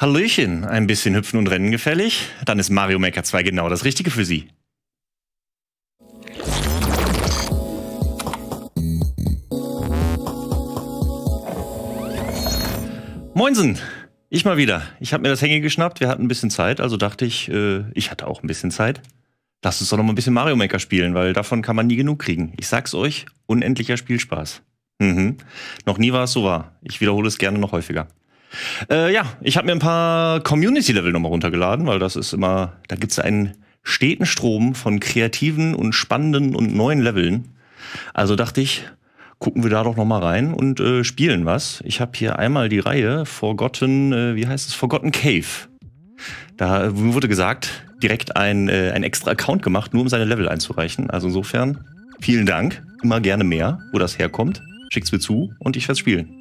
Hallöchen, ein bisschen hüpfen und rennen gefällig? Dann ist Mario Maker 2 genau das Richtige für Sie. Moinsen, ich mal wieder. Ich habe mir das Hänge geschnappt, wir hatten ein bisschen Zeit, also dachte ich, äh, ich hatte auch ein bisschen Zeit. Lass uns doch noch mal ein bisschen Mario Maker spielen, weil davon kann man nie genug kriegen. Ich sag's euch, unendlicher Spielspaß. Mhm. Noch nie war es so wahr. Ich wiederhole es gerne noch häufiger. Äh, ja, ich habe mir ein paar Community-Level nochmal runtergeladen, weil das ist immer, da gibt's einen steten Strom von kreativen und spannenden und neuen Leveln. Also dachte ich, gucken wir da doch nochmal rein und äh, spielen was. Ich habe hier einmal die Reihe Forgotten, äh, wie heißt es, Forgotten Cave. Da wurde gesagt, direkt ein, äh, ein extra Account gemacht, nur um seine Level einzureichen. Also insofern, vielen Dank. Immer gerne mehr, wo das herkommt. Schickt's mir zu und ich werde spielen.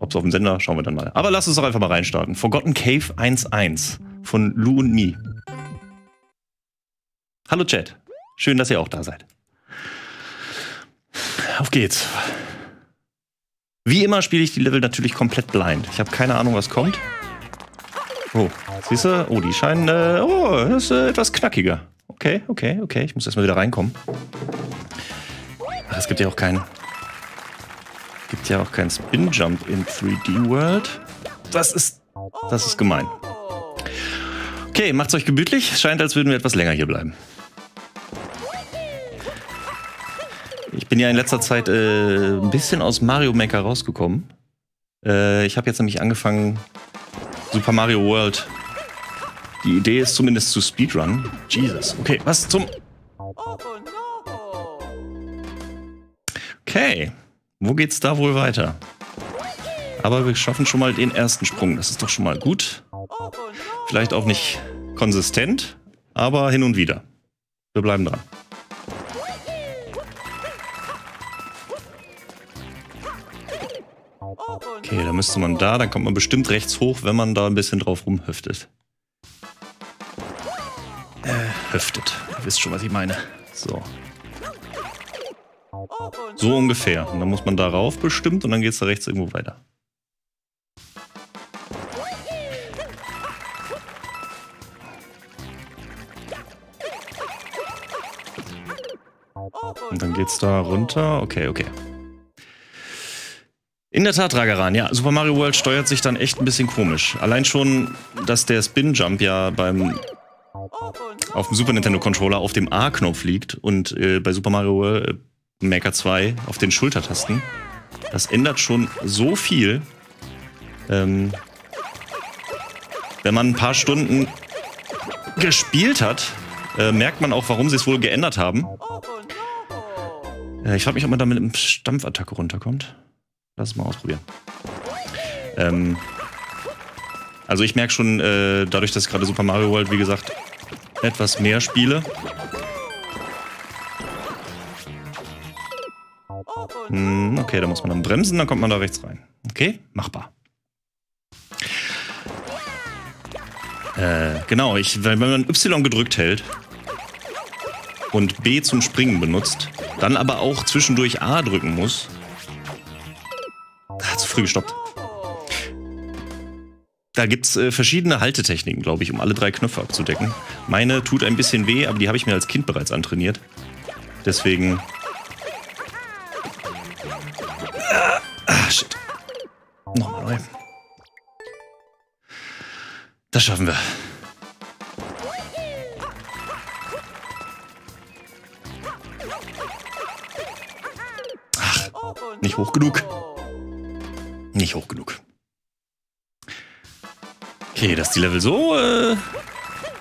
Ob's auf dem Sender, schauen wir dann mal. Aber lass uns doch einfach mal reinstarten. Forgotten Cave 1.1 von Lou und Me. Hallo Chat. Schön, dass ihr auch da seid. Auf geht's. Wie immer spiele ich die Level natürlich komplett blind. Ich habe keine Ahnung, was kommt. Oh, siehst du? Oh, die scheinen. Äh, oh, das ist äh, etwas knackiger. Okay, okay, okay. Ich muss erstmal wieder reinkommen. Ach, es gibt ja auch keinen. Gibt ja auch keinen Spin Jump in 3D World. Das ist. Das ist gemein. Okay, macht's euch gemütlich. Scheint, als würden wir etwas länger hier bleiben. Ich bin ja in letzter Zeit äh, ein bisschen aus Mario Maker rausgekommen. Äh, ich habe jetzt nämlich angefangen, Super Mario World. Die Idee ist zumindest zu Speedrun. Jesus. Okay, was zum. Okay. Wo geht's da wohl weiter? Aber wir schaffen schon mal den ersten Sprung. Das ist doch schon mal gut. Vielleicht auch nicht konsistent, aber hin und wieder. Wir bleiben dran. Okay, da müsste man da, dann kommt man bestimmt rechts hoch, wenn man da ein bisschen drauf rumhüftet. Äh, hüftet. Ihr wisst schon, was ich meine. So. So ungefähr. Und dann muss man da rauf bestimmt und dann geht es da rechts irgendwo weiter. Und dann geht's da runter. Okay, okay. In der Tat, Dragaran, ja, Super Mario World steuert sich dann echt ein bisschen komisch. Allein schon, dass der Spin Jump ja beim auf dem Super Nintendo Controller auf dem A-Knopf liegt und äh, bei Super Mario World, äh, Maker 2 auf den Schultertasten. Das ändert schon so viel. Ähm, wenn man ein paar Stunden gespielt hat, äh, merkt man auch, warum sie es wohl geändert haben. Äh, ich frage mich, ob man da mit einem Stampfattacke runterkommt. Lass es mal ausprobieren. Ähm, also ich merke schon, äh, dadurch, dass ich gerade Super Mario World, wie gesagt, etwas mehr spiele. Hm, okay, da muss man dann bremsen, dann kommt man da rechts rein. Okay, machbar. Äh, genau, ich, wenn man Y gedrückt hält und B zum Springen benutzt, dann aber auch zwischendurch A drücken muss, zu früh gestoppt. Da gibt es äh, verschiedene Haltetechniken, glaube ich, um alle drei Knöpfe abzudecken. Meine tut ein bisschen weh, aber die habe ich mir als Kind bereits antrainiert. Deswegen. Ah, shit. Nochmal neu. Das schaffen wir. Ach, nicht hoch genug nicht hoch genug. Okay, das ist die Level so. Äh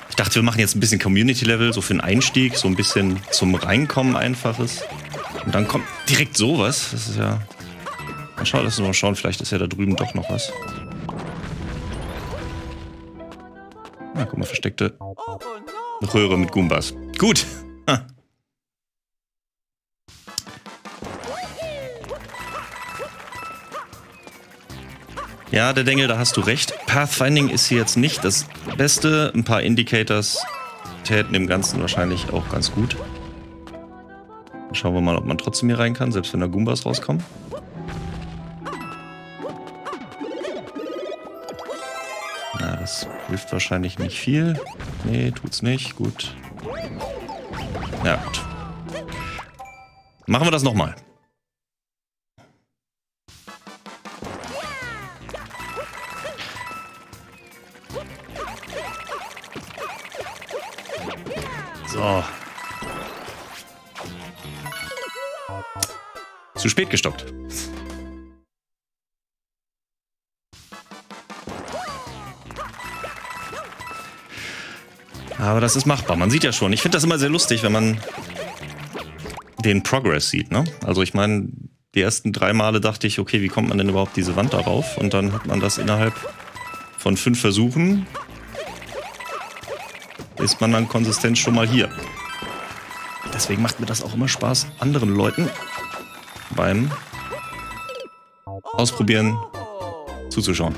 ich dachte, wir machen jetzt ein bisschen Community-Level, so für den Einstieg, so ein bisschen zum Reinkommen einfaches. Und dann kommt direkt sowas. Das ist ja. Mal schauen, lass uns mal schauen, vielleicht ist ja da drüben doch noch was. Na, ah, guck mal, versteckte Röhre mit Goombas. Gut. Ja, der Dengel, da hast du recht. Pathfinding ist hier jetzt nicht das Beste. Ein paar Indicators täten dem Ganzen wahrscheinlich auch ganz gut. Schauen wir mal, ob man trotzdem hier rein kann, selbst wenn da Goombas rauskommen. Das hilft wahrscheinlich nicht viel. Nee, tut's nicht. Gut. Ja, gut. Machen wir das nochmal. So. Zu spät gestoppt. Aber das ist machbar. Man sieht ja schon. Ich finde das immer sehr lustig, wenn man den Progress sieht. Ne? Also ich meine, die ersten drei Male dachte ich, okay, wie kommt man denn überhaupt diese Wand darauf? Und dann hat man das innerhalb von fünf Versuchen, ist man dann konsistent schon mal hier. Deswegen macht mir das auch immer Spaß, anderen Leuten beim Ausprobieren zuzuschauen.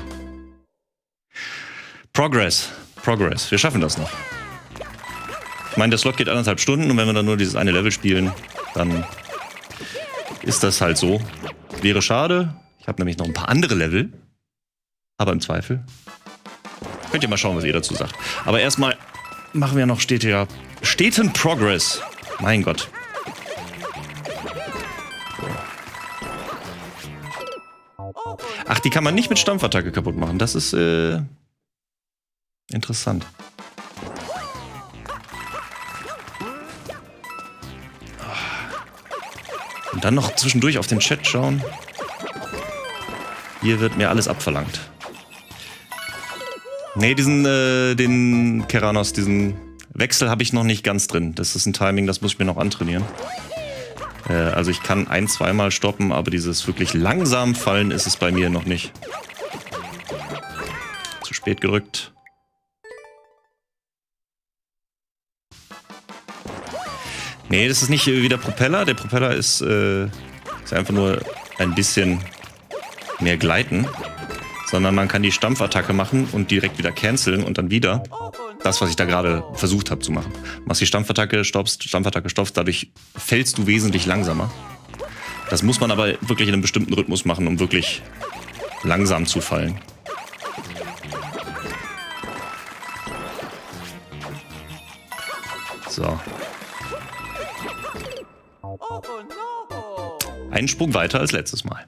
Progress, Progress. Wir schaffen das noch. Meine, der Slot geht anderthalb Stunden und wenn wir dann nur dieses eine Level spielen, dann ist das halt so. Wäre schade. Ich habe nämlich noch ein paar andere Level. Aber im Zweifel. Könnt ihr mal schauen, was ihr dazu sagt. Aber erstmal machen wir noch ja steten Progress. Mein Gott. Ach, die kann man nicht mit Stampfattacke kaputt machen. Das ist äh, interessant. Und dann noch zwischendurch auf den Chat schauen. Hier wird mir alles abverlangt. Nee, diesen, äh, den Keranos, diesen Wechsel habe ich noch nicht ganz drin. Das ist ein Timing, das muss ich mir noch antrainieren. Äh, also ich kann ein, zweimal stoppen, aber dieses wirklich langsam fallen ist es bei mir noch nicht. Zu spät gedrückt. Nee, das ist nicht wie der Propeller. Der Propeller ist, äh, ist einfach nur ein bisschen mehr gleiten. Sondern man kann die Stampfattacke machen und direkt wieder canceln und dann wieder das, was ich da gerade versucht habe zu machen. Machst die Stampfattacke, stoppst, Stampfattacke, stoppst, dadurch fällst du wesentlich langsamer. Das muss man aber wirklich in einem bestimmten Rhythmus machen, um wirklich langsam zu fallen. So. Einen Sprung weiter als letztes Mal.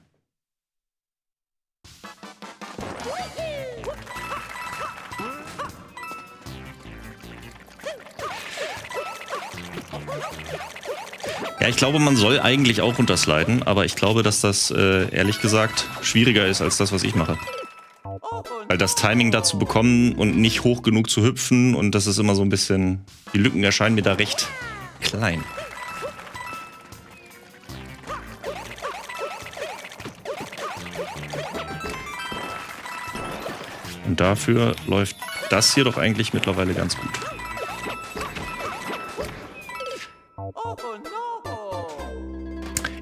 Ja, ich glaube, man soll eigentlich auch runtersliden, aber ich glaube, dass das äh, ehrlich gesagt schwieriger ist als das, was ich mache. Weil das Timing dazu bekommen und nicht hoch genug zu hüpfen und das ist immer so ein bisschen. Die Lücken erscheinen mir da recht klein. Und dafür läuft das hier doch eigentlich mittlerweile ganz gut.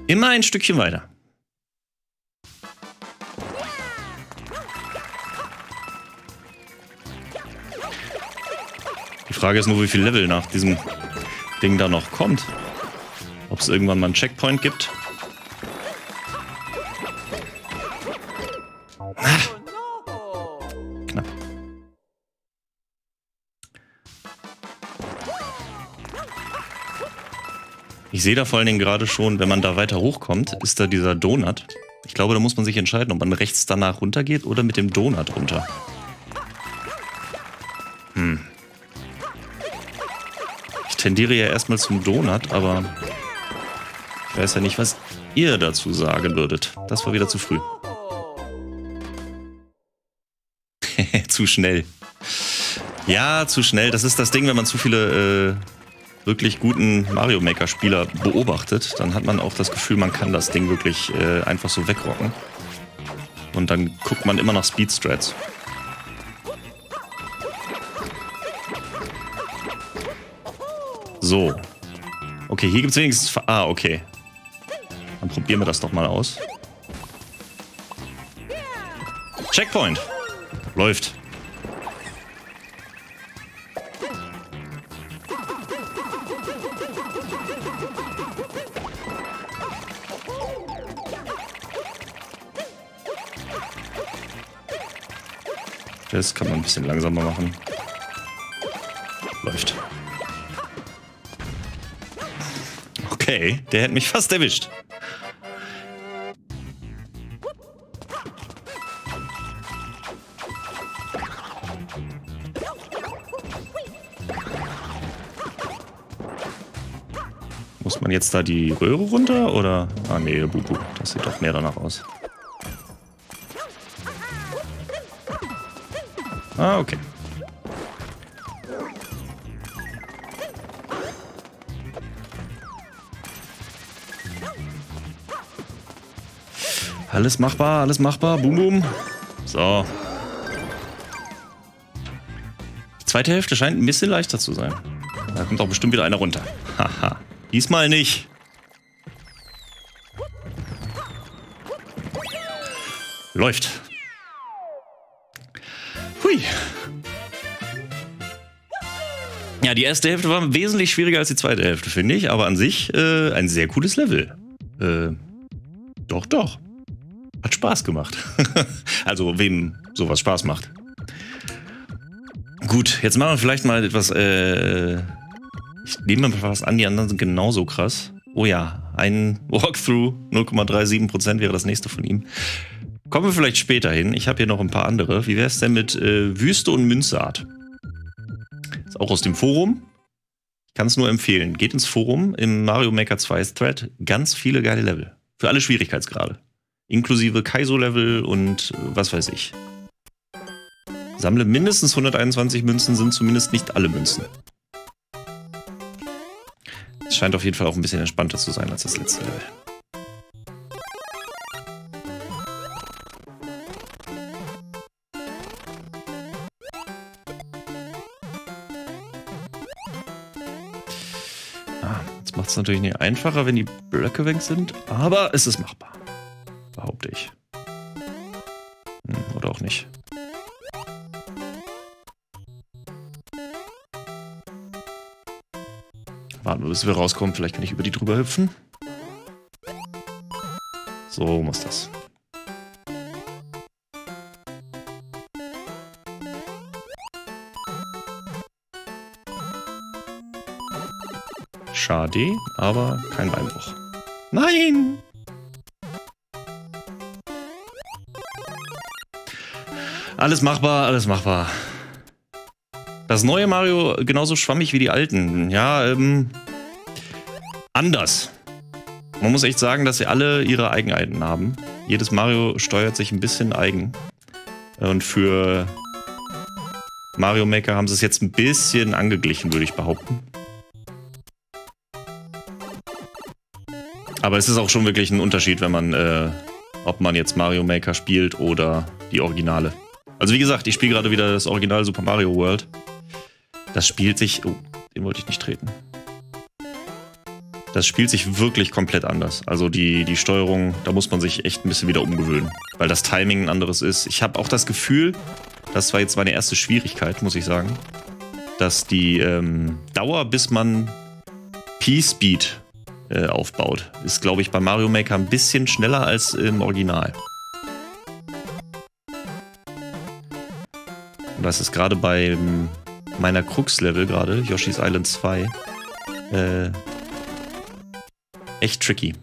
Immer ein Stückchen weiter. Die Frage ist nur, wie viel Level nach diesem Ding da noch kommt. Ob es irgendwann mal einen Checkpoint gibt. Ich sehe da vor allen Dingen gerade schon, wenn man da weiter hochkommt, ist da dieser Donut. Ich glaube, da muss man sich entscheiden, ob man rechts danach runtergeht oder mit dem Donut runter. Hm. Ich tendiere ja erstmal zum Donut, aber ich weiß ja nicht, was ihr dazu sagen würdet. Das war wieder zu früh. zu schnell. Ja, zu schnell. Das ist das Ding, wenn man zu viele äh, wirklich guten Mario Maker Spieler beobachtet, dann hat man auch das Gefühl, man kann das Ding wirklich äh, einfach so wegrocken. Und dann guckt man immer nach Speed Strats. So. Okay, hier gibt es wenigstens... Ah, okay. Dann probieren wir das doch mal aus. Checkpoint. Läuft. Das kann man ein bisschen langsamer machen. Läuft. Okay, der hätte mich fast erwischt. Muss man jetzt da die Röhre runter oder? Ah nee, Bubu, das sieht doch mehr danach aus. Ah, okay. Alles machbar, alles machbar. Boom, boom. So. Die zweite Hälfte scheint ein bisschen leichter zu sein. Da kommt auch bestimmt wieder einer runter. Haha. Diesmal nicht. Läuft. Ja, die erste Hälfte war wesentlich schwieriger als die zweite Hälfte, finde ich. Aber an sich äh, ein sehr cooles Level. Äh, doch, doch. Hat Spaß gemacht. also, wem sowas Spaß macht. Gut, jetzt machen wir vielleicht mal etwas. Äh, ich nehme mal was an, die anderen sind genauso krass. Oh ja, ein Walkthrough, 0,37% wäre das nächste von ihm. Kommen wir vielleicht später hin. Ich habe hier noch ein paar andere. Wie wäre es denn mit äh, Wüste und Münzart? Auch aus dem Forum. Ich kann es nur empfehlen. Geht ins Forum im Mario Maker 2 Thread. Ganz viele geile Level. Für alle Schwierigkeitsgrade inklusive Kaizo-Level und äh, was weiß ich. Sammle mindestens 121 Münzen, sind zumindest nicht alle Münzen. Es scheint auf jeden Fall auch ein bisschen entspannter zu sein als das letzte Level. Es natürlich nicht einfacher, wenn die Blöcke weg sind, aber es ist machbar behaupte ich. Hm, oder auch nicht. Warten wir, bis wir rauskommen. Vielleicht kann ich über die drüber hüpfen. So muss das. Schade, aber kein Beinbruch. Nein! Alles machbar, alles machbar. Das neue Mario genauso schwammig wie die alten. Ja, ähm. Anders. Man muss echt sagen, dass sie alle ihre Eigenheiten haben. Jedes Mario steuert sich ein bisschen eigen. Und für Mario Maker haben sie es jetzt ein bisschen angeglichen, würde ich behaupten. Aber es ist auch schon wirklich ein Unterschied, wenn man, äh, ob man jetzt Mario Maker spielt oder die Originale. Also wie gesagt, ich spiele gerade wieder das Original Super Mario World. Das spielt sich... Oh, den wollte ich nicht treten. Das spielt sich wirklich komplett anders. Also die, die Steuerung, da muss man sich echt ein bisschen wieder umgewöhnen. Weil das Timing ein anderes ist. Ich habe auch das Gefühl, das war jetzt meine erste Schwierigkeit, muss ich sagen, dass die ähm, Dauer, bis man P-Speed äh, aufbaut, ist, glaube ich, bei Mario Maker ein bisschen schneller als im Original. Und das ist gerade bei meiner Crux-Level gerade, Yoshi's Island 2, äh, echt tricky.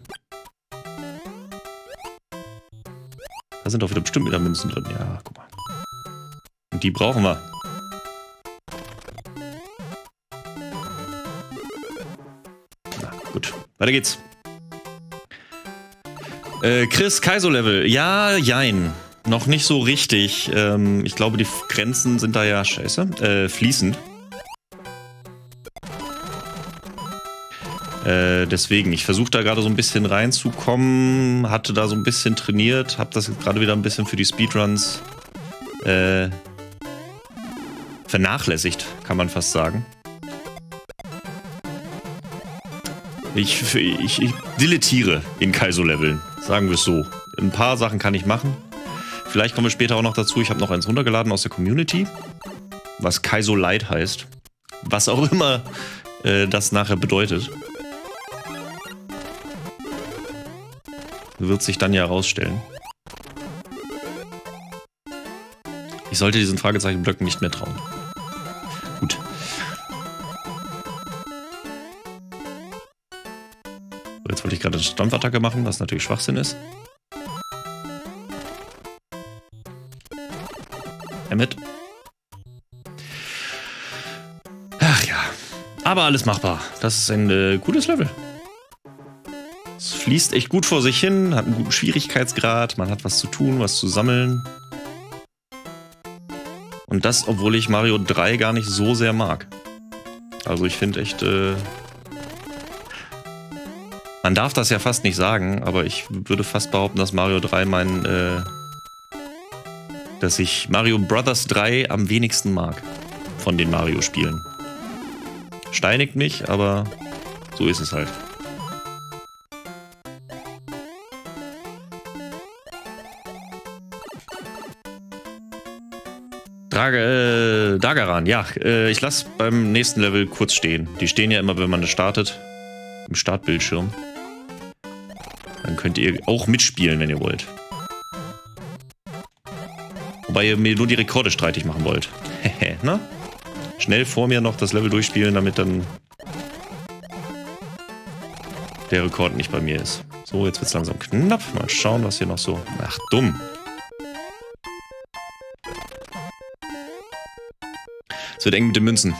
Da sind doch wieder bestimmt wieder Münzen drin. Ja, guck mal. Und die brauchen wir. Weiter geht's. Äh, Chris, Kaiso-Level. Ja, jein. Noch nicht so richtig. Ähm, ich glaube, die Grenzen sind da ja scheiße. Äh, fließend. Äh, deswegen, ich versuche da gerade so ein bisschen reinzukommen, hatte da so ein bisschen trainiert, habe das gerade wieder ein bisschen für die Speedruns äh, vernachlässigt, kann man fast sagen. Ich, ich, ich dilettiere in Kaizo-Leveln, sagen wir es so. Ein paar Sachen kann ich machen. Vielleicht kommen wir später auch noch dazu. Ich habe noch eins runtergeladen aus der Community, was Kaiso Light heißt. Was auch immer äh, das nachher bedeutet. Wird sich dann ja herausstellen. Ich sollte diesen Fragezeichenblöcken nicht mehr trauen. Ich gerade eine Stampfattacke machen, was natürlich Schwachsinn ist. Emmet. Ach ja. Aber alles machbar. Das ist ein äh, gutes Level. Es fließt echt gut vor sich hin, hat einen guten Schwierigkeitsgrad, man hat was zu tun, was zu sammeln. Und das, obwohl ich Mario 3 gar nicht so sehr mag. Also ich finde echt... Äh man darf das ja fast nicht sagen, aber ich würde fast behaupten, dass Mario 3 mein... Äh dass ich Mario Brothers 3 am wenigsten mag. Von den Mario-Spielen. Steinigt mich, aber so ist es halt. Äh, Dagaran, ja. Äh, ich lasse beim nächsten Level kurz stehen. Die stehen ja immer, wenn man das startet. Im Startbildschirm. Dann könnt ihr auch mitspielen, wenn ihr wollt. Wobei ihr mir nur die Rekorde streitig machen wollt. Ne? Schnell vor mir noch das Level durchspielen, damit dann der Rekord nicht bei mir ist. So, jetzt wird es langsam knapp. Mal schauen, was hier noch so... Ach, dumm. Es wird eng mit den Münzen.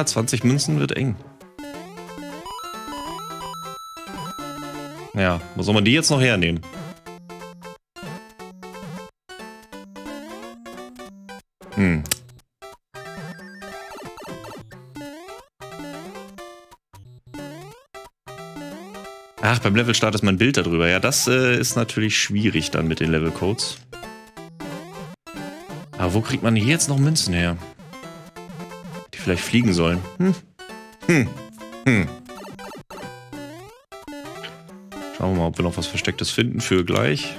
Ah, 20 Münzen wird eng. Ja, wo soll man die jetzt noch hernehmen? Hm, Ach, beim Levelstart ist mein Bild darüber. Ja, das äh, ist natürlich schwierig dann mit den Levelcodes. Aber wo kriegt man hier jetzt noch Münzen her? Vielleicht fliegen sollen. Hm. Hm. Hm. Schauen wir mal, ob wir noch was Verstecktes finden für gleich.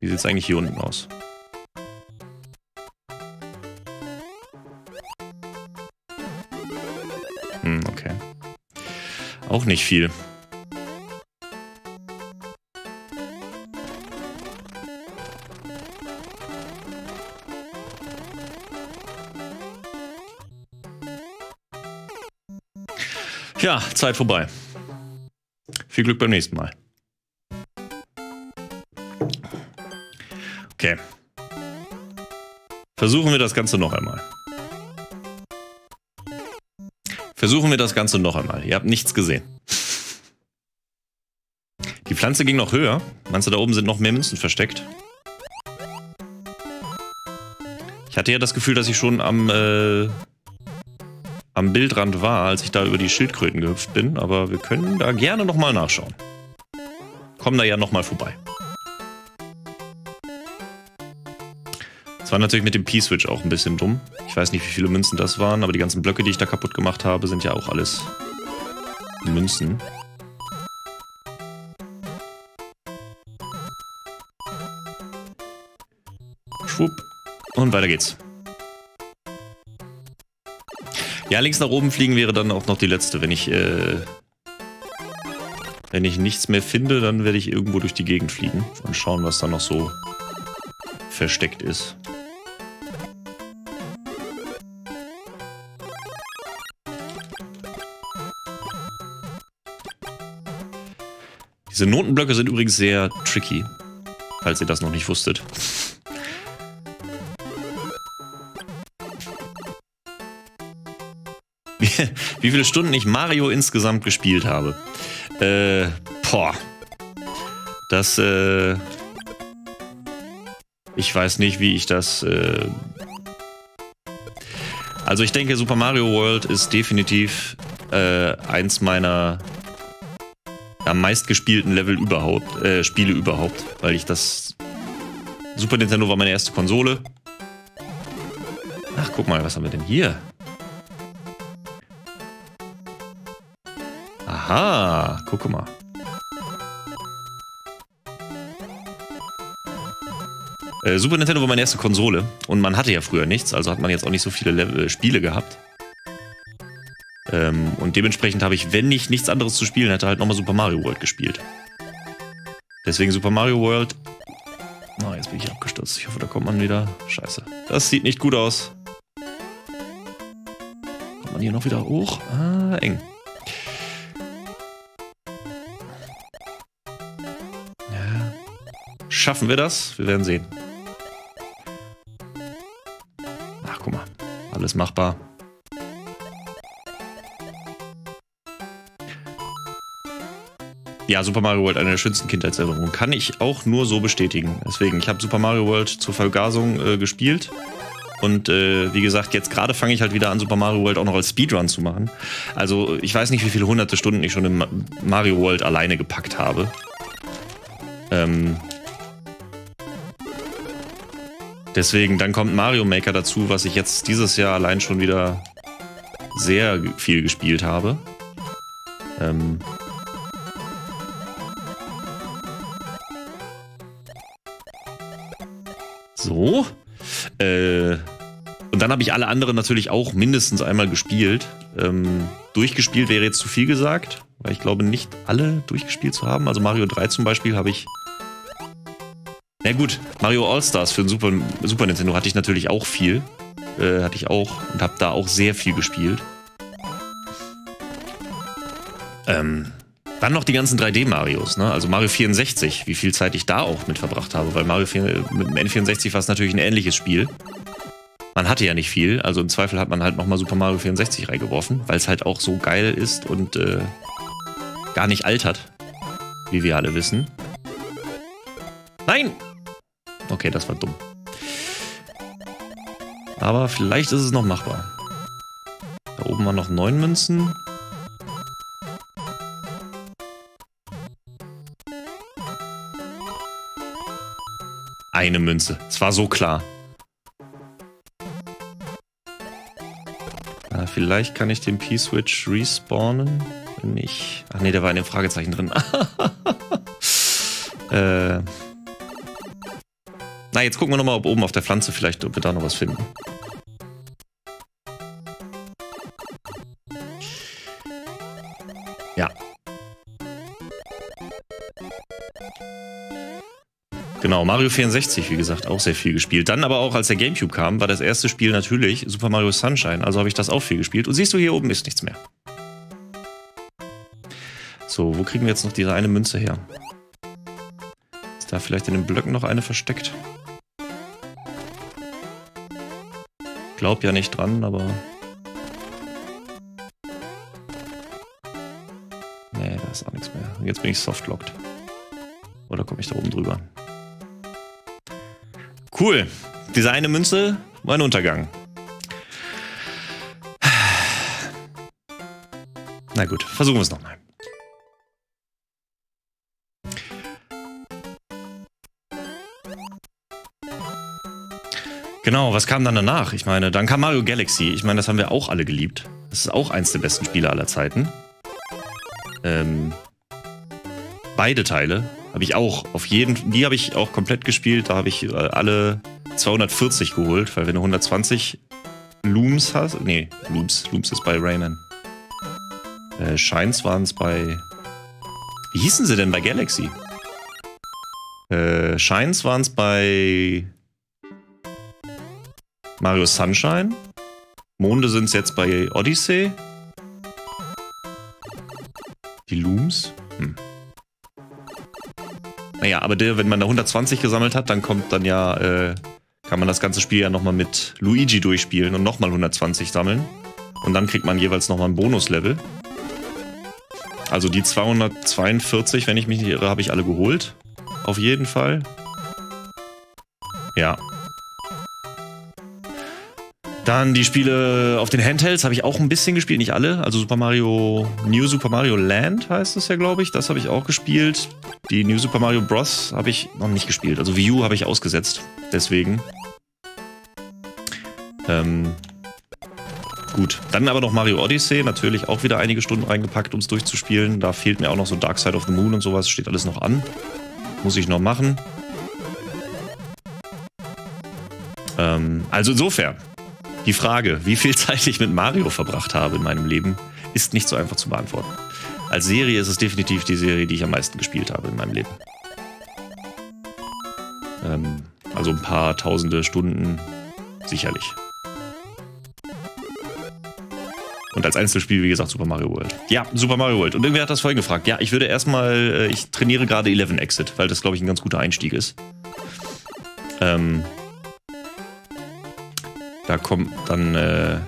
Wie sieht es eigentlich hier unten aus? Hm, okay. Auch nicht viel. Ja, Zeit vorbei. Viel Glück beim nächsten Mal. Okay. Versuchen wir das Ganze noch einmal. Versuchen wir das Ganze noch einmal. Ihr habt nichts gesehen. Die Pflanze ging noch höher. Meinst du, da oben sind noch mehr Münzen versteckt? Ich hatte ja das Gefühl, dass ich schon am, äh, am Bildrand war, als ich da über die Schildkröten gehüpft bin. Aber wir können da gerne nochmal nachschauen. Kommen da ja nochmal vorbei. Das war natürlich mit dem P-Switch auch ein bisschen dumm. Ich weiß nicht, wie viele Münzen das waren, aber die ganzen Blöcke, die ich da kaputt gemacht habe, sind ja auch alles Münzen. Schwupp. Und weiter geht's. Ja, links nach oben fliegen wäre dann auch noch die letzte. Wenn ich, äh, wenn ich nichts mehr finde, dann werde ich irgendwo durch die Gegend fliegen und schauen, was da noch so versteckt ist. Diese Notenblöcke sind übrigens sehr tricky, falls ihr das noch nicht wusstet. Wie, viele Stunden ich Mario insgesamt gespielt habe. Äh, boah. Das, äh... Ich weiß nicht, wie ich das, äh... Also ich denke, Super Mario World ist definitiv äh, eins meiner am meistgespielten Level überhaupt, äh, Spiele überhaupt, weil ich das... Super Nintendo war meine erste Konsole. Ach, guck mal, was haben wir denn hier? Aha, guck mal. Äh, Super Nintendo war meine erste Konsole und man hatte ja früher nichts, also hat man jetzt auch nicht so viele Level, Spiele gehabt. Ähm, und dementsprechend habe ich, wenn ich nichts anderes zu spielen hätte, halt nochmal Super Mario World gespielt. Deswegen Super Mario World. Na, oh, jetzt bin ich abgestürzt. Ich hoffe, da kommt man wieder. Scheiße. Das sieht nicht gut aus. Kommt man hier noch wieder hoch? Ah, eng. Schaffen wir das? Wir werden sehen. Ach, guck mal. Alles machbar. Ja, Super Mario World, eine der schönsten Kindheitserinnerungen. Kann ich auch nur so bestätigen. Deswegen, ich habe Super Mario World zur Vergasung äh, gespielt. Und äh, wie gesagt, jetzt gerade fange ich halt wieder an, Super Mario World auch noch als Speedrun zu machen. Also ich weiß nicht, wie viele hunderte Stunden ich schon in Mario World alleine gepackt habe. Ähm Deswegen, dann kommt Mario Maker dazu, was ich jetzt dieses Jahr allein schon wieder sehr viel gespielt habe. Ähm So. Äh, und dann habe ich alle anderen natürlich auch mindestens einmal gespielt. Ähm, durchgespielt wäre jetzt zu viel gesagt, weil ich glaube nicht alle durchgespielt zu haben. Also Mario 3 zum Beispiel habe ich. Na gut, Mario All-Stars für den Super, Super Nintendo hatte ich natürlich auch viel. Äh, hatte ich auch und habe da auch sehr viel gespielt. Ähm, dann noch die ganzen 3D-Marios, ne? Also Mario 64, wie viel Zeit ich da auch mit verbracht habe, weil Mario 4, mit dem N64 war es natürlich ein ähnliches Spiel. Man hatte ja nicht viel, also im Zweifel hat man halt nochmal Super Mario 64 reingeworfen, weil es halt auch so geil ist und äh, gar nicht altert, wie wir alle wissen. Nein! Okay, das war dumm. Aber vielleicht ist es noch machbar. Da oben waren noch neun Münzen. eine Münze. Es war so klar. Ah, vielleicht kann ich den P-Switch respawnen. Wenn nicht. Ach nee, der war in dem Fragezeichen drin. äh. Na, jetzt gucken wir nochmal, ob oben auf der Pflanze vielleicht, ob wir da noch was finden. Genau, Mario 64, wie gesagt, auch sehr viel gespielt. Dann aber auch, als der Gamecube kam, war das erste Spiel natürlich Super Mario Sunshine. Also habe ich das auch viel gespielt. Und siehst du, hier oben ist nichts mehr. So, wo kriegen wir jetzt noch diese eine Münze her? Ist da vielleicht in den Blöcken noch eine versteckt? Glaub ja nicht dran, aber... Nee, da ist auch nichts mehr. Jetzt bin ich softlocked. Oder komme ich da oben drüber? Cool. Diese eine Münze war ein Untergang. Na gut, versuchen wir es nochmal. Genau, was kam dann danach? Ich meine, dann kam Mario Galaxy. Ich meine, das haben wir auch alle geliebt. Das ist auch eins der besten Spiele aller Zeiten. Ähm, beide Teile habe ich auch auf jeden, die habe ich auch komplett gespielt. Da habe ich äh, alle 240 geholt, weil wenn du 120 Looms hast, nee, Looms, Looms ist bei Rayman. Äh, Shines waren es bei, wie hießen sie denn bei Galaxy? Äh, Shines waren es bei Mario Sunshine. Monde sind es jetzt bei Odyssey. Die Looms? Hm. Naja, aber der, wenn man da 120 gesammelt hat, dann kommt dann ja, äh, kann man das ganze Spiel ja nochmal mit Luigi durchspielen und nochmal 120 sammeln. Und dann kriegt man jeweils nochmal ein Bonuslevel. Also die 242, wenn ich mich nicht irre, habe ich alle geholt. Auf jeden Fall. Ja, dann die Spiele auf den Handhelds habe ich auch ein bisschen gespielt, nicht alle. Also Super Mario, New Super Mario Land heißt es ja, glaube ich. Das habe ich auch gespielt. Die New Super Mario Bros. habe ich noch nicht gespielt. Also Wii U habe ich ausgesetzt. Deswegen. Ähm, gut. Dann aber noch Mario Odyssey. Natürlich auch wieder einige Stunden reingepackt, um es durchzuspielen. Da fehlt mir auch noch so Dark Side of the Moon und sowas. Steht alles noch an. Muss ich noch machen. Also insofern, die Frage, wie viel Zeit ich mit Mario verbracht habe in meinem Leben, ist nicht so einfach zu beantworten. Als Serie ist es definitiv die Serie, die ich am meisten gespielt habe in meinem Leben. Ähm, also ein paar tausende Stunden sicherlich. Und als Einzelspiel, wie gesagt, Super Mario World. Ja, Super Mario World. Und irgendwer hat das vorhin gefragt. Ja, ich würde erstmal, äh, ich trainiere gerade 11 Exit, weil das, glaube ich, ein ganz guter Einstieg ist. Ähm, da kommt dann, äh,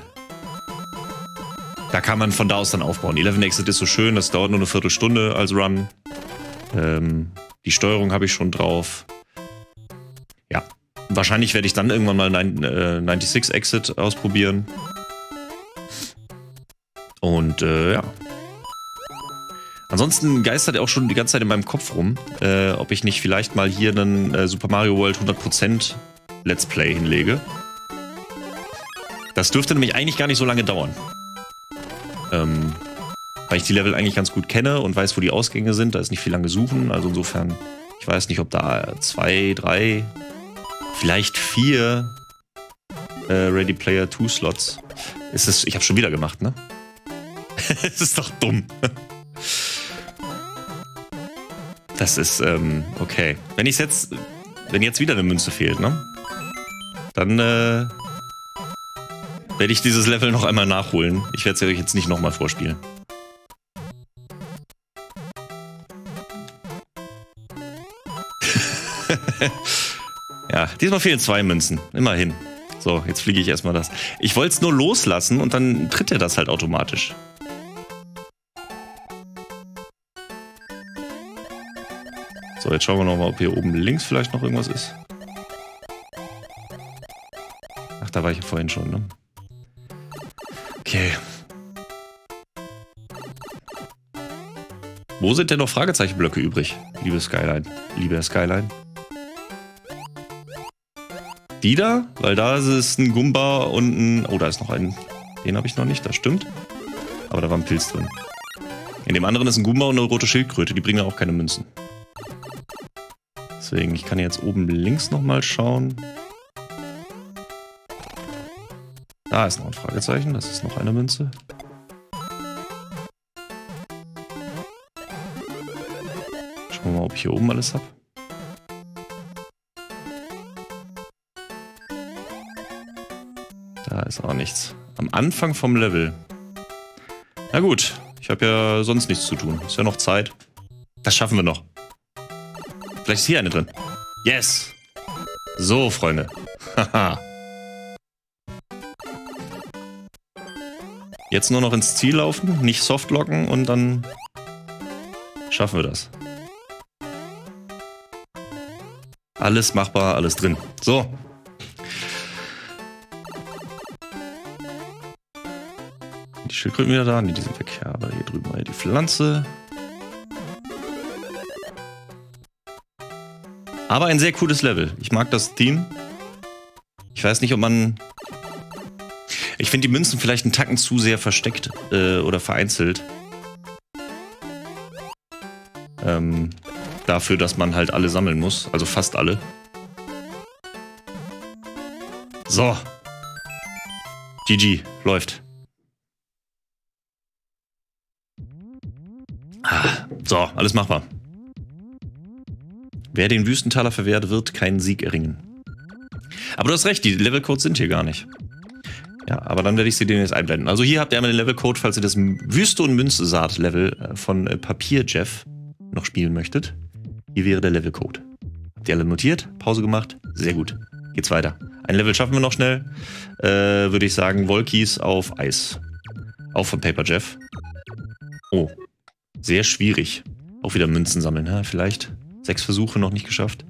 da kann man von da aus dann aufbauen. 11 Exit ist so schön, das dauert nur eine Viertelstunde als Run. Ähm, die Steuerung habe ich schon drauf. Ja, wahrscheinlich werde ich dann irgendwann mal 96 äh, Exit ausprobieren. Und äh, ja. Ansonsten geistert er auch schon die ganze Zeit in meinem Kopf rum, äh, ob ich nicht vielleicht mal hier einen äh, Super Mario World 100% Let's Play hinlege. Das dürfte nämlich eigentlich gar nicht so lange dauern. Ähm, weil ich die Level eigentlich ganz gut kenne und weiß, wo die Ausgänge sind. Da ist nicht viel lange suchen. Also insofern, ich weiß nicht, ob da zwei, drei, vielleicht vier äh, Ready Player 2 Slots. Ist es, ich habe schon wieder gemacht, ne? Es ist doch dumm. Das ist, ähm, okay. Wenn ich jetzt, wenn jetzt wieder eine Münze fehlt, ne? Dann, äh, werde ich dieses Level noch einmal nachholen. Ich werde es euch jetzt nicht nochmal vorspielen. ja, diesmal fehlen zwei Münzen. Immerhin. So, jetzt fliege ich erstmal das. Ich wollte es nur loslassen und dann tritt er das halt automatisch. So, jetzt schauen wir nochmal, ob hier oben links vielleicht noch irgendwas ist. Ach, da war ich ja vorhin schon, ne? Okay. Wo sind denn noch Fragezeichenblöcke übrig, liebe Skyline? Liebe Skyline? Die da? Weil da ist ein Gumba und ein... Oh, da ist noch ein... Den habe ich noch nicht, das stimmt. Aber da war ein Pilz drin. In dem anderen ist ein Gumba und eine rote Schildkröte. Die bringen auch keine Münzen. Deswegen, ich kann jetzt oben links nochmal schauen. Da ist noch ein Fragezeichen, das ist noch eine Münze. Schauen wir mal, ob ich hier oben alles habe. Da ist auch nichts. Am Anfang vom Level. Na gut, ich habe ja sonst nichts zu tun. Ist ja noch Zeit. Das schaffen wir noch. Vielleicht ist hier eine drin. Yes! So, Freunde. Haha. Jetzt nur noch ins Ziel laufen, nicht softlocken und dann schaffen wir das. Alles machbar, alles drin. So. Die Schildkröten wieder da? Ne, die sind weg. Ja, aber hier drüben mal die Pflanze. Aber ein sehr cooles Level. Ich mag das Theme. Ich weiß nicht, ob man... Ich finde die Münzen vielleicht einen Tacken zu sehr versteckt äh, oder vereinzelt. Ähm, dafür, dass man halt alle sammeln muss. Also fast alle. So. GG. Läuft. Ah, so, alles machbar. Wer den Wüstentaler verwehrt, wird keinen Sieg erringen. Aber du hast recht, die Levelcodes sind hier gar nicht. Ja, aber dann werde ich sie dir jetzt einblenden. Also hier habt ihr einmal den Levelcode, falls ihr das Wüste- und Münzsaat-Level äh, von äh, Papier-Jeff noch spielen möchtet. Hier wäre der Levelcode. Habt ihr alle notiert? Pause gemacht? Sehr gut. Geht's weiter. Ein Level schaffen wir noch schnell. Äh, Würde ich sagen, Wolkies auf Eis. Auch von Paper Jeff. Oh. Sehr schwierig. Auch wieder Münzen sammeln, ja, vielleicht. Sechs Versuche noch nicht geschafft.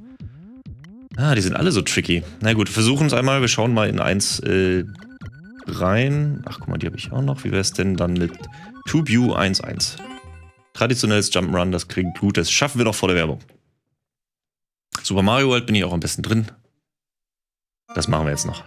Ah, die sind alle so tricky. Na gut, versuchen es einmal. Wir schauen mal in eins äh, rein. Ach, guck mal, die habe ich auch noch. Wie wäre es denn dann mit TubeU 1.1? Traditionelles Jump'n'Run, das klingt gut. Das schaffen wir doch vor der Werbung. Super Mario World bin ich auch am besten drin. Das machen wir jetzt noch.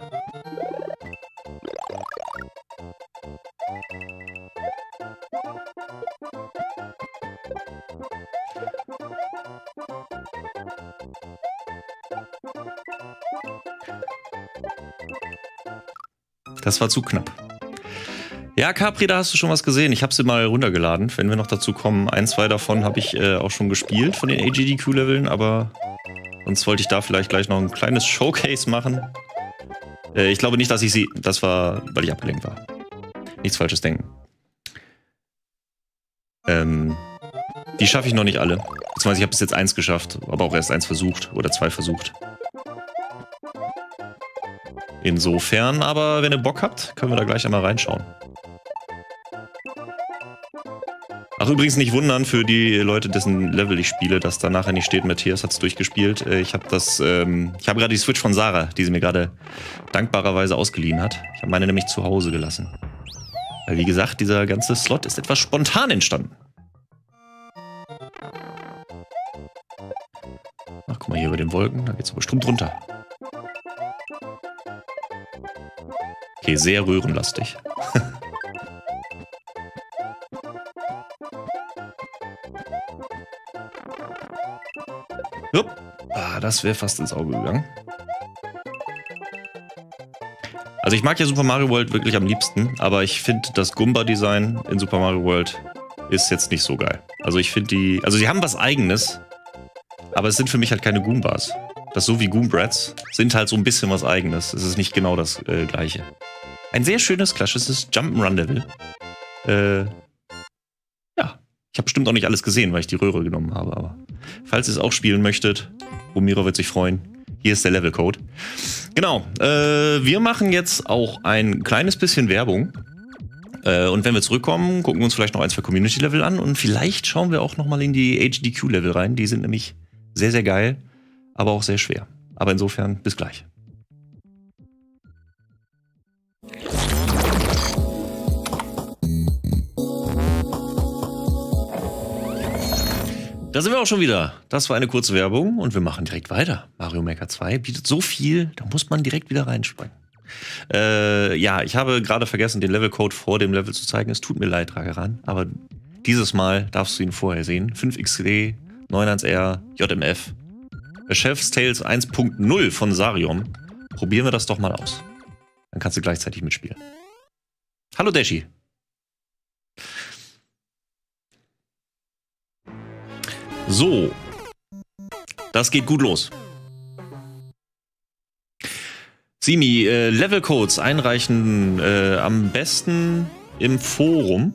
Das war zu knapp. Ja, Capri, da hast du schon was gesehen. Ich habe sie mal runtergeladen. Wenn wir noch dazu kommen, ein, zwei davon habe ich äh, auch schon gespielt von den AGDQ-Leveln, aber sonst wollte ich da vielleicht gleich noch ein kleines Showcase machen. Äh, ich glaube nicht, dass ich sie. Das war, weil ich abgelenkt war. Nichts Falsches denken. Ähm, die schaffe ich noch nicht alle. Beziehungsweise ich habe bis jetzt eins geschafft, aber auch erst eins versucht oder zwei versucht. Insofern, aber wenn ihr Bock habt, können wir da gleich einmal reinschauen. Ach, übrigens nicht wundern für die Leute, dessen Level ich spiele, dass da nachher nicht steht, Matthias hat es durchgespielt. Äh, ich habe das, ähm, ich habe gerade die Switch von Sarah, die sie mir gerade dankbarerweise ausgeliehen hat. Ich habe meine nämlich zu Hause gelassen. Weil wie gesagt, dieser ganze Slot ist etwas spontan entstanden. Ach, guck mal hier über den Wolken, da geht's aber bestimmt runter. Okay, sehr röhrenlastig. Ah, das wäre fast ins Auge gegangen. Also ich mag ja Super Mario World wirklich am liebsten, aber ich finde das Goomba-Design in Super Mario World ist jetzt nicht so geil. Also ich finde die, also sie haben was eigenes, aber es sind für mich halt keine Goombas. Das so wie Goombrats sind halt so ein bisschen was eigenes. Es ist nicht genau das äh, gleiche. Ein sehr schönes klassisches Jump'n'Run-Level. Äh, ja, ich habe bestimmt auch nicht alles gesehen, weil ich die Röhre genommen habe, aber falls ihr es auch spielen möchtet, Romiro wird sich freuen. Hier ist der Levelcode. Genau, äh, wir machen jetzt auch ein kleines bisschen Werbung. Äh, und wenn wir zurückkommen, gucken wir uns vielleicht noch ein, zwei Community-Level an und vielleicht schauen wir auch nochmal in die HDQ-Level rein. Die sind nämlich sehr, sehr geil, aber auch sehr schwer. Aber insofern, bis gleich. Da sind wir auch schon wieder. Das war eine kurze Werbung und wir machen direkt weiter. Mario Maker 2 bietet so viel, da muss man direkt wieder reinspringen. Äh, ja, ich habe gerade vergessen, den Levelcode vor dem Level zu zeigen. Es tut mir leid, Rageran, aber dieses Mal darfst du ihn vorher sehen. 5XD, 91R, JMF. Chef's Tales 1.0 von Sarium. Probieren wir das doch mal aus. Dann kannst du gleichzeitig mitspielen. Hallo Deshi. So. Das geht gut los. Simi, äh, Levelcodes einreichen äh, am besten im Forum.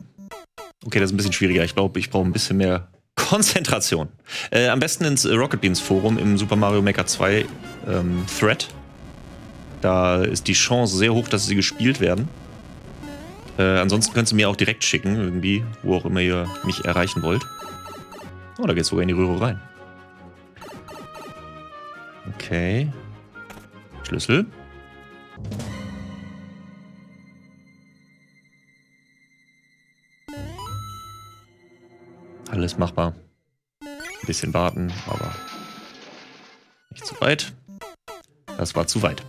Okay, das ist ein bisschen schwieriger. Ich glaube, ich brauche ein bisschen mehr Konzentration. Äh, am besten ins Rocket Beans Forum im Super Mario Maker 2 ähm, Thread. Da ist die Chance sehr hoch, dass sie gespielt werden. Äh, ansonsten könnt ihr mir auch direkt schicken, irgendwie, wo auch immer ihr mich erreichen wollt. Oh, da geht's sogar in die Röhre rein. Okay. Schlüssel. Alles machbar. Ein bisschen warten, aber nicht zu weit. Das war zu weit.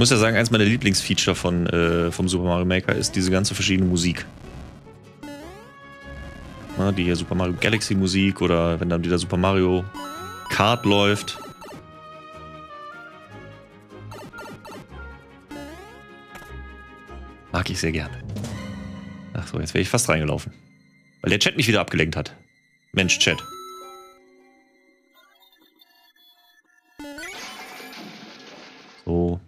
Muss ja sagen, eins meiner Lieblingsfeature von, äh, vom Super Mario Maker ist diese ganze verschiedene Musik. Na, die hier Super Mario Galaxy Musik oder wenn dann wieder Super Mario Kart läuft. Mag ich sehr gerne. Ach so, jetzt wäre ich fast reingelaufen. Weil der Chat mich wieder abgelenkt hat. Mensch, Chat.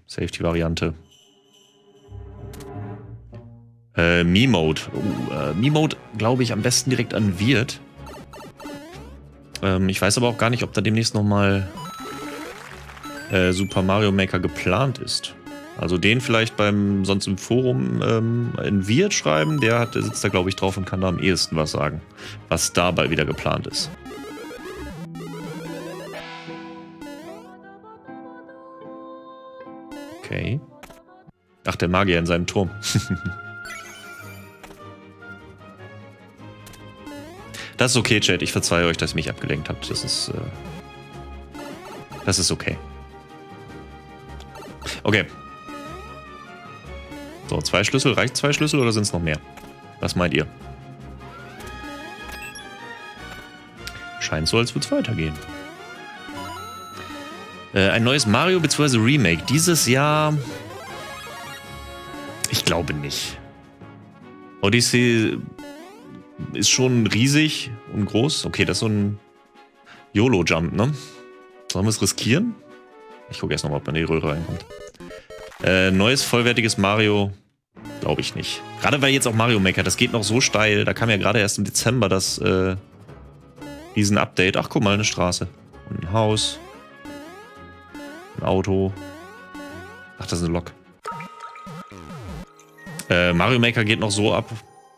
Safety-Variante. Äh, Mi-Mode. Uh, äh, Mi-Mode glaube ich am besten direkt an Wirt. Ähm, ich weiß aber auch gar nicht, ob da demnächst nochmal äh, Super Mario Maker geplant ist. Also den vielleicht beim sonst im Forum ähm, in Wirt schreiben, der, hat, der sitzt da glaube ich drauf und kann da am ehesten was sagen, was dabei wieder geplant ist. Okay. Ach, der Magier in seinem Turm. das ist okay, Chat. Ich verzeihe euch, dass ihr mich abgelenkt habt. Das ist. Äh, das ist okay. Okay. So, zwei Schlüssel. Reicht zwei Schlüssel oder sind es noch mehr? Was meint ihr? Scheint so, als würde es weitergehen. Äh, ein neues Mario bzw. Remake. Dieses Jahr. Ich glaube nicht. Odyssey ist schon riesig und groß. Okay, das ist so ein YOLO-Jump, ne? Sollen wir es riskieren? Ich gucke erst nochmal, ob man in die Röhre reinkommt. Äh, neues vollwertiges Mario glaube ich nicht. Gerade weil jetzt auch Mario Maker, das geht noch so steil. Da kam ja gerade erst im Dezember das äh, diesen Update. Ach, guck mal, eine Straße. Und ein Haus. Auto. Ach, das ist eine Lok. Äh, Mario Maker geht noch so ab.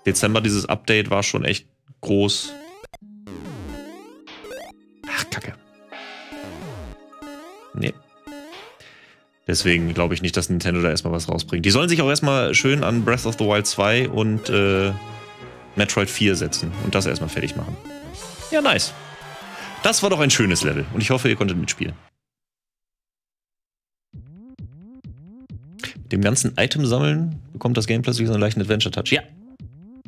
Dezember, dieses Update war schon echt groß. Ach, Kacke. Nee. Deswegen glaube ich nicht, dass Nintendo da erstmal was rausbringt. Die sollen sich auch erstmal schön an Breath of the Wild 2 und äh, Metroid 4 setzen und das erstmal fertig machen. Ja, nice. Das war doch ein schönes Level und ich hoffe, ihr konntet mitspielen. Dem ganzen Item sammeln bekommt das Game plötzlich so einen leichten Adventure-Touch. Ja.